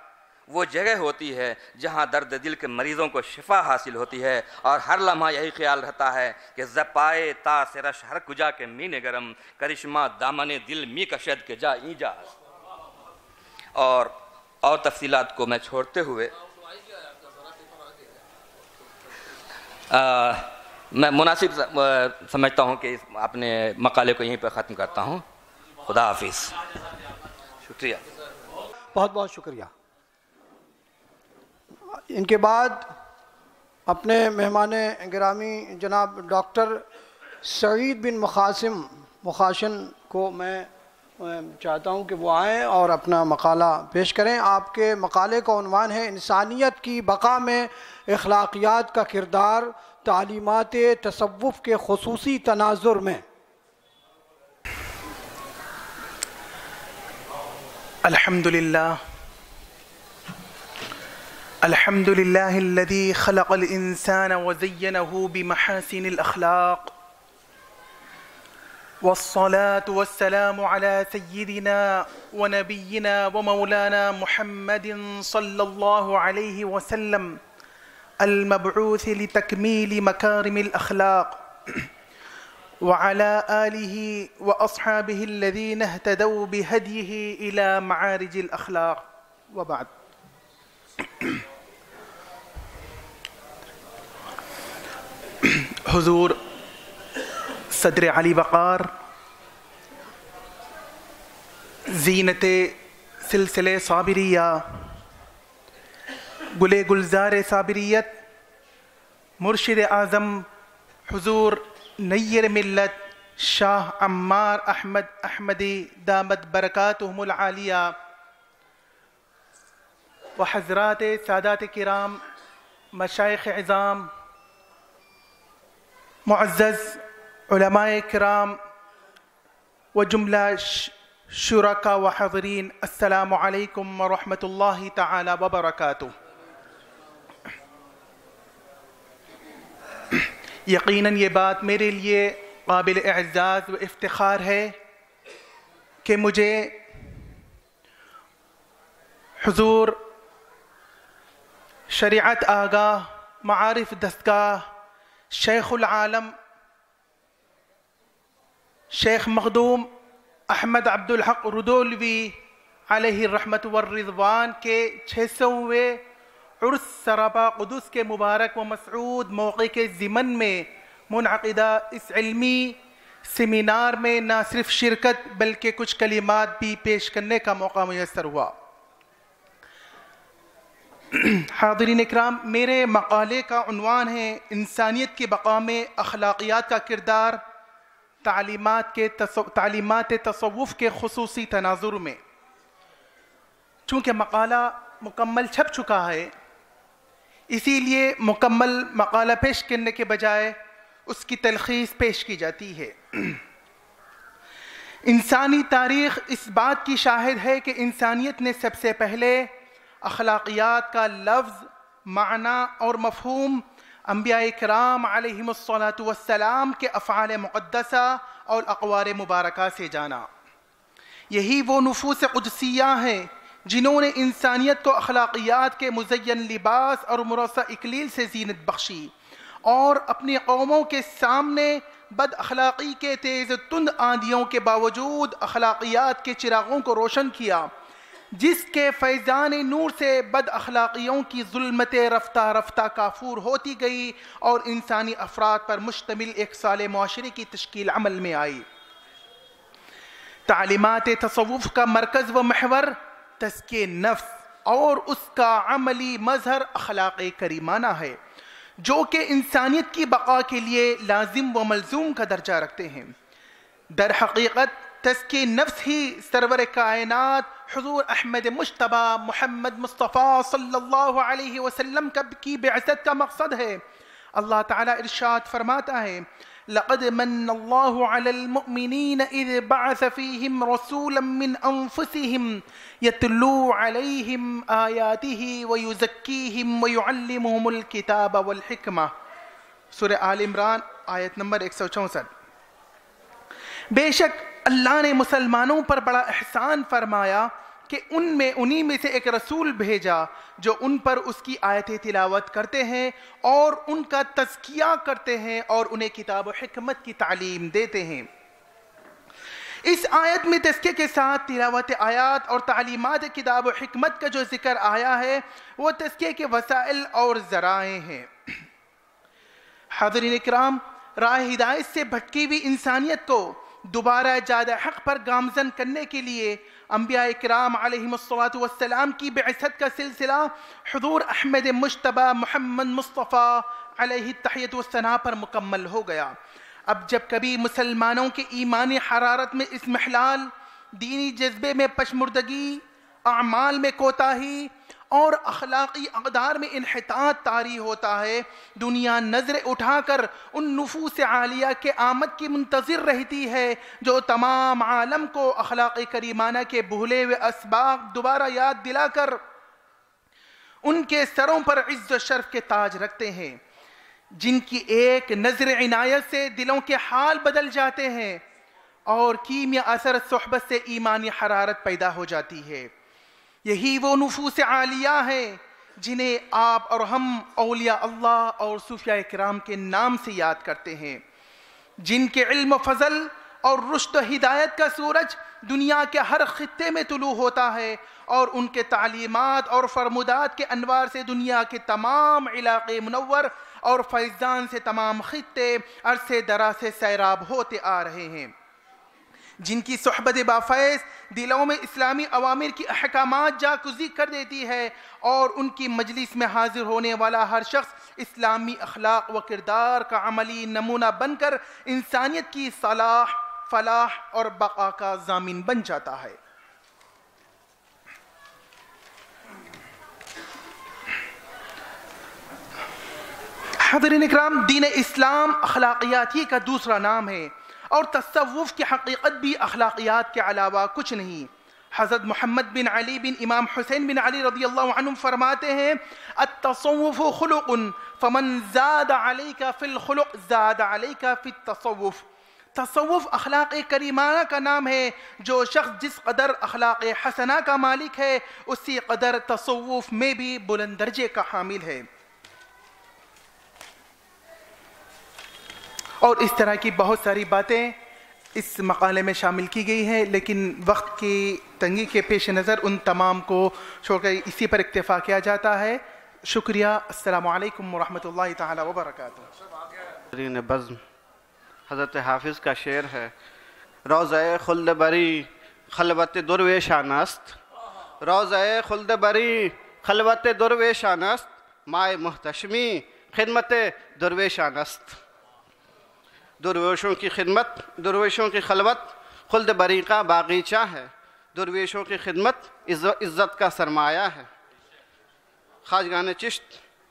وہ جگہ ہوتی ہے جہاں درد دل کے مریضوں کو شفا حاصل ہوتی ہے اور ہر لمحہ یہی خیال رہتا ہے کہ زپائے تا سرش ہر کجا کے مین گرم، کرشمہ دامن دل می کشد کے جا ای جا۔ اور اور تفصیلات کو میں چھوڑتے ہوئے میں مناسب سمجھتا ہوں کہ اپنے مقالے کو یہیں پہ ختم کرتا ہوں۔ خدا حافظ۔ شکریہ۔ بہت بہت شکریہ۔ ان کے بعد اپنے مہمان گرامی جناب ڈاکٹر سعید بن مخاسم مخاشن کو میں چاہتا ہوں کہ وہ آئیں اور اپنا مقالہ پیش کریں۔ آپ کے مقالے کا عنوان ہے انسانیت کی بقا میں اخلاقیات کا کردار۔ تعلیمات تصوف کے خصوصی تناظر میں الحمد لله الحمد لله الذي خلق الإنسان وزينه بمحاسن الأخلاق والصلاة والسلام على سيدنا ونبينا ومولانا محمد صلى الله عليه وسلم المبعوث لتكميل مكارم الأخلاق وعلى آله وأصحابه الذين اهتدوا بهديه إلى معارج الأخلاق. وبعد. حضور صدر علی وقار زینت سلسلے صابریہ گلے گلزار صابریت، مرشد اعظم حضور نیر ملت شاہ عمار احمد احمدی دامت برکاتہم العالیہ و حضرات سادات کرام مشائق عظام، معزز علماء کرام و جملہ شرکا و حضرین السلام علیکم ورحمۃ اللہ تعالی وبرکاتہ۔ یقیناً یہ بات میرے لیے قابل اعزاز و افتخار ہے کہ مجھے حضور شریعت آگاہ، معارف دستگاہ، شیخ العالم، شیخ مخدوم احمد عبد الحق ردولوی علیہ الرحمت والرضوان کے چھ سویں عرس سرابا قدس کے مبارک و مسعود موقع کے ضمن میں منعقدہ اس علمی سیمینار میں نہ صرف شرکت بلکہ کچھ کلمات بھی پیش کرنے کا موقع میسر ہوا۔ حاضرین اکرام، میرے مقالے کا عنوان ہے انسانیت کے بقا میں اخلاقیات کا کردار، تعلیمات کے تعلیمات تصوف کے خصوصی تناظر میں۔ چونکہ مقالہ مکمل چھپ چکا ہے اسی لیے مکمل مقالہ پیش کرنے کے بجائے اس کی تلخیص پیش کی جاتی ہے۔ انسانی تاریخ اس بات کی شاہد ہے کہ انسانیت نے سب سے پہلے اخلاقیات کا لفظ، معنی اور مفہوم انبیاء کرام علیہم والسلام کے افعال مقدسہ اور اقوار مبارکہ سے جانا۔ یہی وہ نفوس قدسیہ ہیں جنہوں نے انسانیت کو اخلاقیات کے مزین لباس اور مرسہ اکلیل سے زینت بخشی اور اپنی قوموں کے سامنے بد اخلاقی کے تیز تند آندھیوں کے باوجود اخلاقیات کے چراغوں کو روشن کیا، جس کے فیضان نور سے بد اخلاقیوں کی ظلمت رفتہ رفتہ کافور ہوتی گئی اور انسانی افراد پر مشتمل ایک سال معاشرے کی تشکیل عمل میں آئی۔ تعلیمات تصوف کا مرکز و محور تزکیہ نفس اور اس کا عملی مظہر اخلاق کریمانہ ہے، جو کہ انسانیت کی بقا کے لیے لازم و ملزوم کا درجہ رکھتے ہیں۔ در حقیقت تزکی نفس ہی سرور کائنات حضور احمد مشتبہ محمد مصطفیٰ صلی اللہ علیہ وسلم کی بعثت کا مقصد ہے۔ اللہ تعالیٰ ارشاد فرماتا ہے لقد من الله على المؤمنين إذ بعث فيهم رسولا من أنفسهم يتلو عليهم آياته ويزكيهم ويعلمهم الكتاب والحكمة. سورة آل عمران آیت نمبر 164 بے شک اللہ نے مسلمانوں پر بڑا احسان فرمایا کہ ان میں انہی میں سے ایک رسول بھیجا جو ان پر اس کی آیت تلاوت کرتے ہیں اور ان کا تزکیہ کرتے ہیں اور انہیں کتاب و حکمت کی تعلیم دیتے ہیں۔ اس آیت میں تزکیہ کے ساتھ تلاوت آیات اور تعلیمات کتاب و حکمت کا جو ذکر آیا ہے، وہ تزکیہ کے وسائل اور ذرائع ہیں۔ حاضرین اکرام راہ ہدایت سے بھٹکی ہوئی انسانیت کو دوبارہ جاد حق پر گامزن کرنے کے لیے انبیاء اکرام علیہ والسلام کی بعثت کا سلسلہ حضور احمد مشتبہ محمد مصطفیٰ علیہ تحیت والثناء پر مکمل ہو گیا۔ اب جب کبھی مسلمانوں کے ایمانی حرارت میں اس محلال دینی جذبے میں پشمردگی، اعمال میں کوتاہی اور اخلاقی اقدار میں انحطاط طاری ہوتا ہے۔ دنیا نظر اٹھا کر ان نفوس عالیہ کے آمد کی منتظر رہتی ہے، جو تمام عالم کو اخلاق کریمانہ کے بھولے ہوئے اسباق دوبارہ یاد دلا کر ان کے سروں پر عز و شرف کے تاج رکھتے ہیں۔ جن کی ایک نظر عنایت سے دلوں کے حال بدل جاتے ہیں اور کیمیا اثر صحبت سے ایمانی حرارت پیدا ہو جاتی ہے۔ یہی وہ نفوس عالیہ ہیں جنہیں آپ اور ہم اولیاء اللہ اور صوفیاء کرام کے نام سے یاد کرتے ہیں۔ جن کے علم و فضل اور رشت و ہدایت کا سورج دنیا کے ہر خطے میں طلوع ہوتا ہے اور ان کے تعلیمات اور فرمودات کے انوار سے دنیا کے تمام علاقے منور اور فیضان سے تمام خطے عرصے درا سے سیراب ہوتے آ رہے ہیں۔ جن کی صحبت بافیز دلوں میں اسلامی عوامر کی احکامات جا کزی کر دیتی ہے اور ان کی مجلس میں حاضر ہونے والا ہر شخص اسلامی اخلاق و کردار کا عملی نمونہ بن کر انسانیت کی صلاح، فلاح اور بقا کا ضامن بن جاتا ہے۔ حضرین اکرام، دین اسلام اخلاقیات ہی کا دوسرا نام ہے۔ اور تصوف کی حقیقت بھی اخلاقیات کے علاوہ کچھ نہیں۔ حضرت محمد بن علی بن امام حسین بن علی رضی اللہ عنہ فرماتے ہیں، التصوف خلق، فمن زاد علیک فی الخلق زاد علیک فی التصوف۔ تصوف اخلاق کریمانہ کا نام ہے، جو شخص جس قدر اخلاق حسنہ کا مالک ہے، اسی قدر تصوف میں بھی بلند درجے کا حامل ہے۔ اور اس طرح کی بہت ساری باتیں اس مقالے میں شامل کی گئی ہیں، لیکن وقت کی تنگی کے پیش نظر ان تمام کو چھوڑ کر اسی پر اکتفا کیا جاتا ہے۔ شکریہ۔ السلام علیکم ورحمۃ اللہ تعالی وبرکاتہ۔ بزم حضرت حافظ کا شعر ہے۔ روزہ خلد بری خلوت درویش آنست روزہ خلد بری خلوت درویش آنست مائے محتشمی خدمت درویش آنست درویشوں کی خدمت، درویشوں کی خلوت، خلد بریقہ باغیچہ ہے۔ درویشوں کی خدمت عزت کا سرمایہ ہے۔ خواجگان چشت،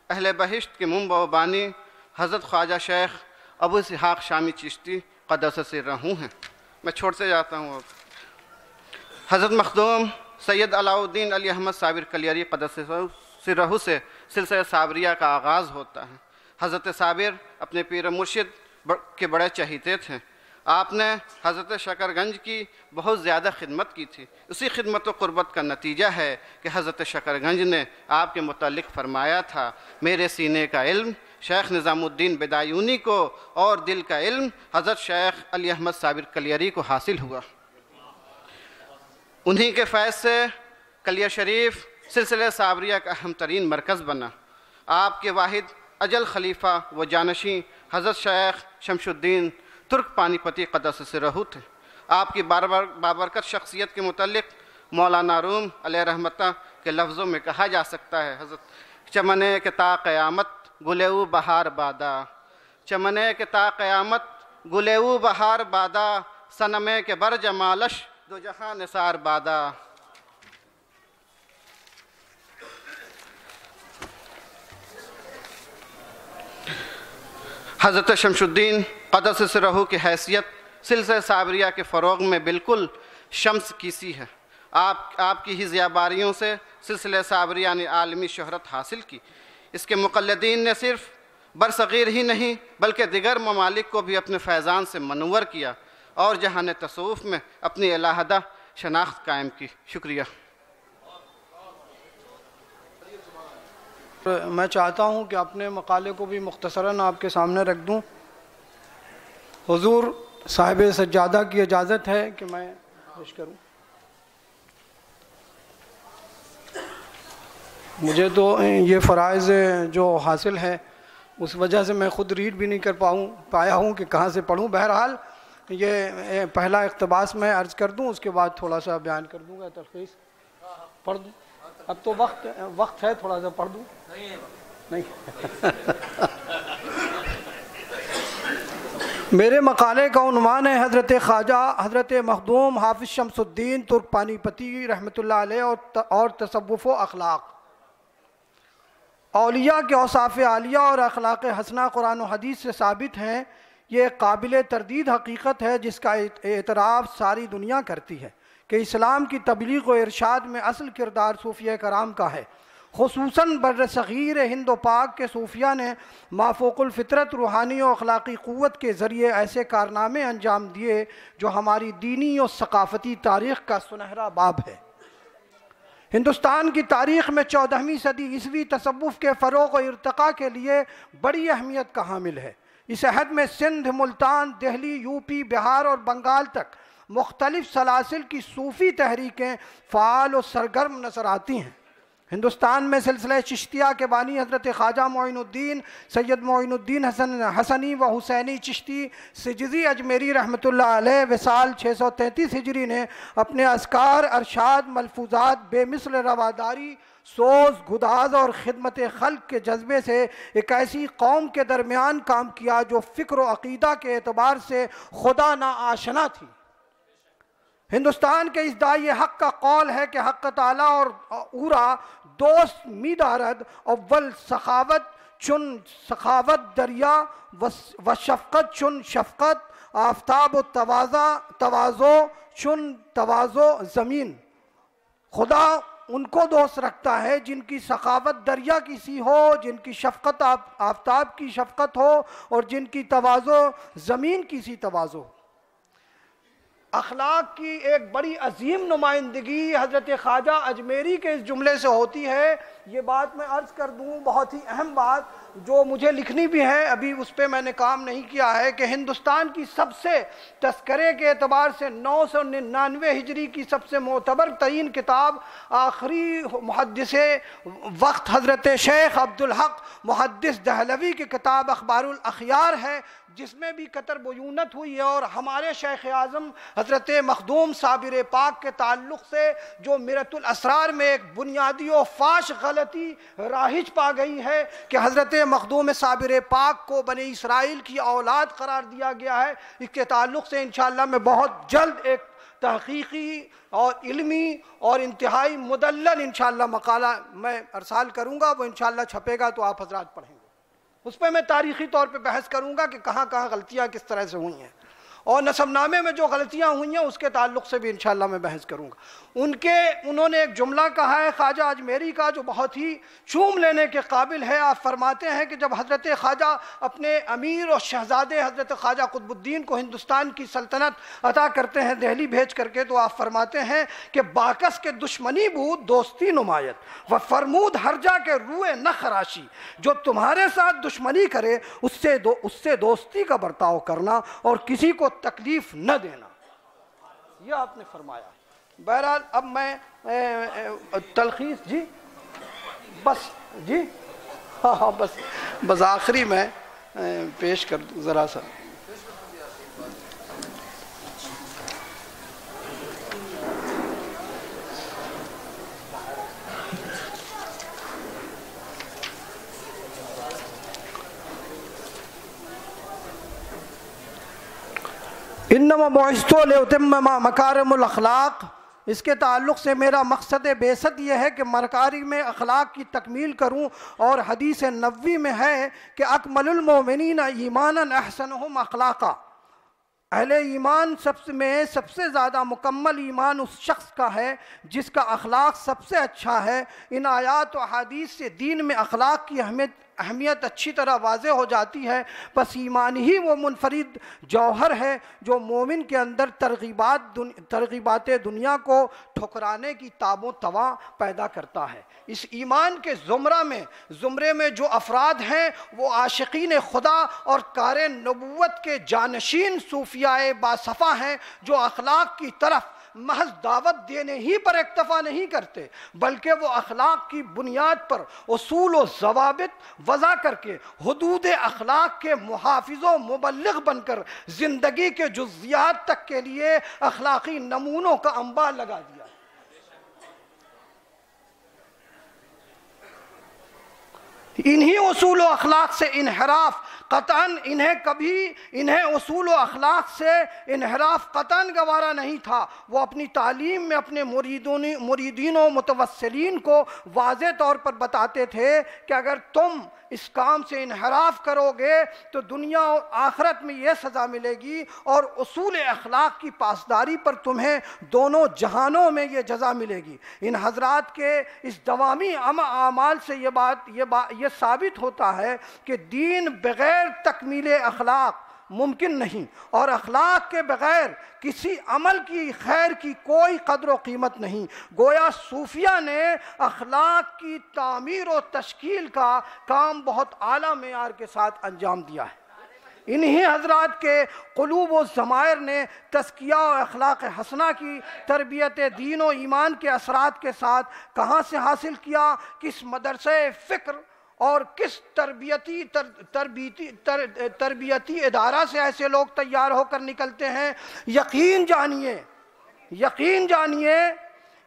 اہل بہشت کے و بانی، حضرت خواجہ شیخ ابو سحاق شامی چشتی قدس سے رہوں ہیں۔ میں چھوڑ سے جاتا ہوں اب۔ حضرت مخدوم سید علاؤ الدین علی احمد صابر کلیری قدس سے رہو سے سلسلہ صابریہ کا آغاز ہوتا ہے۔ حضرت صابر اپنے پیر مرشد کے بڑے چہیتے تھے۔ آپ نے حضرت شکر گنج کی بہت زیادہ خدمت کی تھی۔ اسی خدمت و قربت کا نتیجہ ہے کہ حضرت شکر گنج نے آپ کے متعلق فرمایا تھا، میرے سینے کا علم، شیخ نظام الدین بدایونی کو اور دل کا علم، حضرت شیخ علی احمد صابر کلیری کو حاصل ہوا۔ انہی کے فیض سے کلیہ شریف سلسلہ صابریہ کا اہم ترین مرکز بنا۔ آپ کے واحد اجل خلیفہ و جانشیں حضرت شیخ شمش الدین ترک پانی پتی قدس سے رہو تھے آپ کی بار بار بابرکت شخصیت کے متعلق مولانا روم علیہ رحمتہ کے لفظوں میں کہا جا سکتا ہے۔ حضرت چمنے کے تا قیامت گلیو بہار بادا۔ چمنے کے تا قیامت گلیو بہار بادا۔ سنمے کے بر جمالش دو جہاں نثار بادا۔ حضرت شمش الدین قدس سرہو کی حیثیت سلسلہ صابریہ کے فروغ میں بالکل شمس کی سی ہے۔ آپ آپ کی ہی زیاباریوں سے سلسلہ صابریہ نے عالمی شہرت حاصل کی۔ اس کے مقلدین نے صرف برصغیر ہی نہیں بلکہ دیگر ممالک کو بھی اپنے فیضان سے منور کیا اور جہان تصوف میں اپنی علاحدہ شناخت قائم کی۔ شکریہ۔ میں چاہتا ہوں کہ اپنے مقالے کو بھی مختصراً آپ کے سامنے رکھ دوں۔ حضور صاحب سجادہ کی اجازت ہے کہ میں پیش کروں۔ مجھے تو یہ فرائض جو حاصل ہے اس وجہ سے میں خود ریڈ بھی نہیں کر پاؤں، پایا ہوں کہ کہاں سے پڑھوں۔ بہرحال یہ پہلا اقتباس میں عرض کر دوں، اس کے بعد تھوڑا سا بیان کر دوں گا تلخیص پڑھ دوں۔ اب تو وقت وقت ہے تھوڑا سا، پڑھ دوں؟ نہیں۔ میرے مقالے کا عنوان ہے حضرت خواجہ حضرت مخدوم حافظ شمس الدین ترک پانی پتی رحمۃ اللہ علیہ اور تصوف و اخلاق۔ اولیاء کے اوصاف عالیہ اور اخلاق حسنہ قرآن و حدیث سے ثابت ہیں۔ یہ قابل تردید حقیقت ہے جس کا اعتراف ساری دنیا کرتی ہے۔ کہ اسلام کی تبلیغ و ارشاد میں اصل کردار صوفیہ کرام کا ہے۔ خصوصاً بر صغیر ہند و پاک کے صوفیہ نے مافوق الفطرت روحانی و اخلاقی قوت کے ذریعے ایسے کارنامے انجام دیے جو ہماری دینی و ثقافتی تاریخ کا سنہرا باب ہے۔ ہندوستان کی تاریخ میں چودہویں صدی عیسوی تصوف کے فروغ و ارتقاء کے لیے بڑی اہمیت کا حامل ہے۔ اس عہد میں سندھ، ملتان، دہلی، یو پی، بہار اور بنگال تک مختلف سلاسل کی صوفی تحریکیں فعال و سرگرم نظر آتی ہیں۔ ہندوستان میں سلسلہ چشتیہ کے بانی حضرت خواجہ معین الدین، سید معین الدین حسن، حسنی و حسینی چشتی سجزی اجمیری رحمۃ اللہ علیہ وسال چھ سو تینتیس ہجری نے اپنے اسکار ارشاد، ملفوظات، بے مثل رواداری، سوز، گداز اور خدمت خلق کے جذبے سے ایک ایسی قوم کے درمیان کام کیا جو فکر و عقیدہ کے اعتبار سے خدا نا آشنا تھی۔ ہندوستان کے اس دائی حق کا قول ہے کہ حق تعالیٰ اور اورا دوست میدارد، اول سخاوت چن سخاوت دریا و شفقت چن شفقت، آفتاب و توازہ توازو چن توازو زمین۔ خدا ان کو دوست رکھتا ہے جن کی سخاوت دریا کسی ہو، جن کی شفقت، آفتاب کی شفقت ہو اور جن کی توازو زمین کسی توازو۔ اخلاق کی ایک بڑی عظیم نمائندگی حضرت خواجہ اجمیری کے اس جملے سے ہوتی ہے۔ یہ بات میں عرض کر دوں، بہت ہی اہم بات جو مجھے لکھنی بھی ہے، ابھی اس پہ میں نے کام نہیں کیا ہے کہ ہندوستان کی سب سے تذکرے کے اعتبار سے نو سو ننانوے ہجری کی سب سے معتبر ترین کتاب آخری محدث وقت حضرت شیخ عبدالحق محدث دہلوی کی کتاب اخبار الاخیار ہے۔ جس میں بھی قطر بیونت ہوئی ہے اور ہمارے شیخ اعظم حضرت مخدوم صابر پاک کے تعلق سے جو مرت الاسرار میں ایک بنیادی و فاش غلطی راہج پا گئی ہے کہ حضرت مخدوم صابر پاک کو بنی اسرائیل کی اولاد قرار دیا گیا ہے، اس کے تعلق سے انشاءاللہ میں بہت جلد ایک تحقیقی اور علمی اور انتہائی مدلل انشاءاللہ مقالہ میں ارسال کروں گا، وہ انشاءاللہ چھپے گا تو آپ حضرات پڑھیں۔ اس پہ میں تاریخی طور پہ بحث کروں گا کہ کہاں کہاں غلطیاں کس طرح سے ہوئی ہیں۔ اور نصب نامے میں جو غلطیاں ہوئی ہیں اس کے تعلق سے بھی انشاءاللہ میں بحث کروں گا۔ ان کے انہوں نے ایک جملہ کہا ہے، خواجہ اجمیری کا جو بہت ہی چوم لینے کے قابل ہے، آپ فرماتے ہیں کہ جب حضرت خواجہ اپنے امیر اور شہزادے حضرت خواجہ قطب الدین کو ہندوستان کی سلطنت عطا کرتے ہیں، دہلی بھیج کر کے، تو آپ فرماتے ہیں کہ باکس کے دشمنی بود دوستی نمایت، و فرمود ہر جا کے روئے نہ خراشی جو تمہارے ساتھ دشمنی کرے، اس سے دو، اس سے دوستی کا برتاؤ کرنا اور کسی کو تکلیف نہ دینا۔ یہ آپ نے فرمایا۔ بہرحال اب میں تلخیص جی؟ بس جی؟ ہاں ہاں بس بس آخری میں پیش کر دوں ذرا سا۔ انما معشتو لیتم مکارم الاخلاق اس کے تعلق سے میرا مقصد بیست یہ ہے کہ مرکاری میں اخلاق کی تکمیل کروں اور حدیث نبوی میں ہے کہ اکمل المومنین ایمانا احسنہم اخلاقا۔ اہل ایمان سب میں سب سے زیادہ مکمل ایمان اس شخص کا ہے جس کا اخلاق سب سے اچھا ہے۔ ان آیات و حدیث سے دین میں اخلاق کی اہمیت اہمیت اچھی طرح واضح ہو جاتی ہے۔ بس ایمان ہی وہ منفرد جوہر ہے جو مومن کے اندر ترغیبات ترغیبات دنیا کو ٹھکرانے کی تاب و توا پیدا کرتا ہے۔ اس ایمان کے زمرہ میں، زمرے میں جو افراد ہیں، وہ عاشقین خدا اور کار نبوت کے جانشین صوفیاء باصفہ ہیں جو اخلاق کی طرف محض دعوت دینے ہی پر اکتفا نہیں کرتے، بلکہ وہ اخلاق کی بنیاد پر اصول و ضوابط وضع کر کے حدود اخلاق کے محافظ و مبلغ بن کر زندگی کے جزیات تک کے لیے اخلاقی نمونوں کا انبار لگا دیا۔ انہی اصول و اخلاق سے انحراف قطن انہیں کبھی انہیں اصول و اخلاق سے انحراف قطن گوارا نہیں تھا۔ وہ اپنی تعلیم میں اپنے مریدین و متوسلین کو واضح طور پر بتاتے تھے کہ اگر تم اس کام سے انحراف کرو گے تو دنیا اور آخرت میں یہ سزا ملے گی اور اصول اخلاق کی پاسداری پر تمہیں دونوں جہانوں میں یہ جزا ملے گی۔ ان حضرات کے اس دوامی اعمال سے یہ بات یہ ثابت ہوتا ہے کہ دین بغیر تکمیل اخلاق ممکن نہیں اور اخلاق کے بغیر کسی عمل کی خیر کی کوئی قدر و قیمت نہیں۔ گویا صوفیہ نے اخلاق کی تعمیر و تشکیل کا کام بہت اعلیٰ معیار کے ساتھ انجام دیا ہے۔ انہی حضرات کے قلوب و ضمائر نے تسکیہ و اخلاق حسنہ کی تربیت دین و ایمان کے اثرات کے ساتھ کہاں سے حاصل کیا؟ کس مدرسہ فکر اور کس تربیتی تربیتی تربیتی ادارہ سے ایسے لوگ تیار ہو کر نکلتے ہیں؟ یقین جانیے یقین جانیے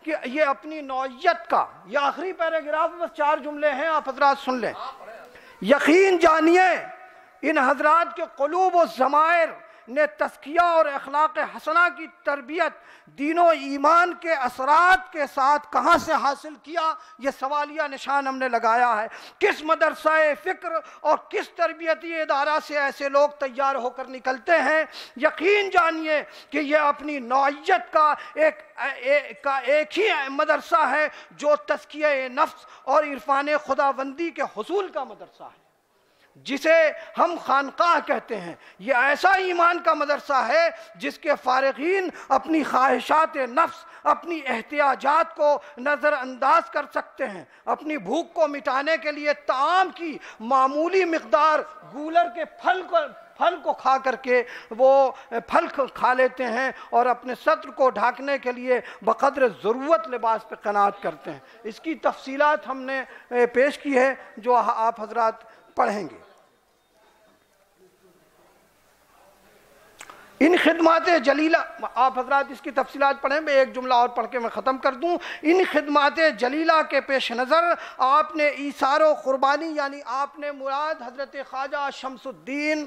کہ یہ اپنی نوعیت کا، یہ آخری پیراگراف بس چار جملے ہیں، آپ حضرات سن لیں۔ یقین جانیے، ان حضرات کے قلوب و ضمائر نے تسکیہ اور اخلاق حسنہ کی تربیت، دین و ایمان کے اثرات کے ساتھ کہاں سے حاصل کیا؟ یہ سوالیہ نشان ہم نے لگایا ہے۔ کس مدرسہ فکر اور کس تربیتی ادارہ سے ایسے لوگ تیار ہو کر نکلتے ہیں؟ یقین جانیے کہ یہ اپنی نوعیت کا ایک کا ایک ہی مدرسہ ہے جو تسکیہ نفس اور عرفان خدا بندی کے حصول کا مدرسہ ہے۔ جسے ہم خانقاہ کہتے ہیں۔ یہ ایسا ایمان کا مدرسہ ہے جس کے فارغین اپنی خواہشات نفس، اپنی احتیاجات کو نظر انداز کر سکتے ہیں۔ اپنی بھوک کو مٹانے کے لیے تعام کی معمولی مقدار گولر کے پھل کو پھل کو کھا کر کے وہ پھل کھا لیتے ہیں اور اپنے سطر کو ڈھاکنے کے لیے بقدر ضرورت لباس پہ قناعت کرتے ہیں۔ اس کی تفصیلات ہم نے پیش کی ہے جو آپ حضرات پڑھیں گے۔ ان خدمات جلیلہ، آپ حضرات اس کی تفصیلات پڑھیں، میں ایک جملہ اور پڑھ کے میں ختم کر دوں۔ ان خدمات جلیلہ کے پیش نظر، آپ نے ایسار و قربانی یعنی آپ نے مراد حضرت خواجہ شمس الدین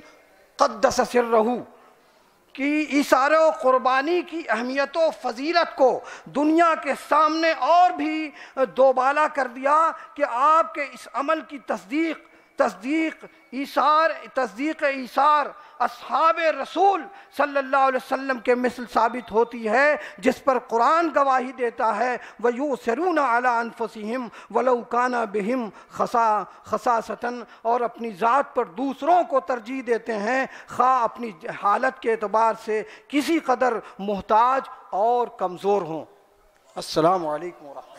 قدس سرہو کی ایسار و قربانی کی اہمیت و فضیلت کو دنیا کے سامنے اور بھی دوبالا کر دیا کہ آپ کے اس عمل کی تصدیق تصدیق ایثار تصدیق ایثار اصحاب رسول صلی اللہ علیہ وسلم کے مثل ثابت ہوتی ہے، جس پر قرآن گواہی دیتا ہے وَيُوْسِرُونَ عَلَىٰ أَنفُسِهِمْ وَلَوْ كَانَ بِهِمْ خَسَاسَةً، اور اپنی ذات پر دوسروں کو ترجیح دیتے ہیں۔ خواہ اپنی حالت کے اعتبار سے کسی قدر محتاج اور کمزور ہوں۔ السلام علیکم ورحمۃ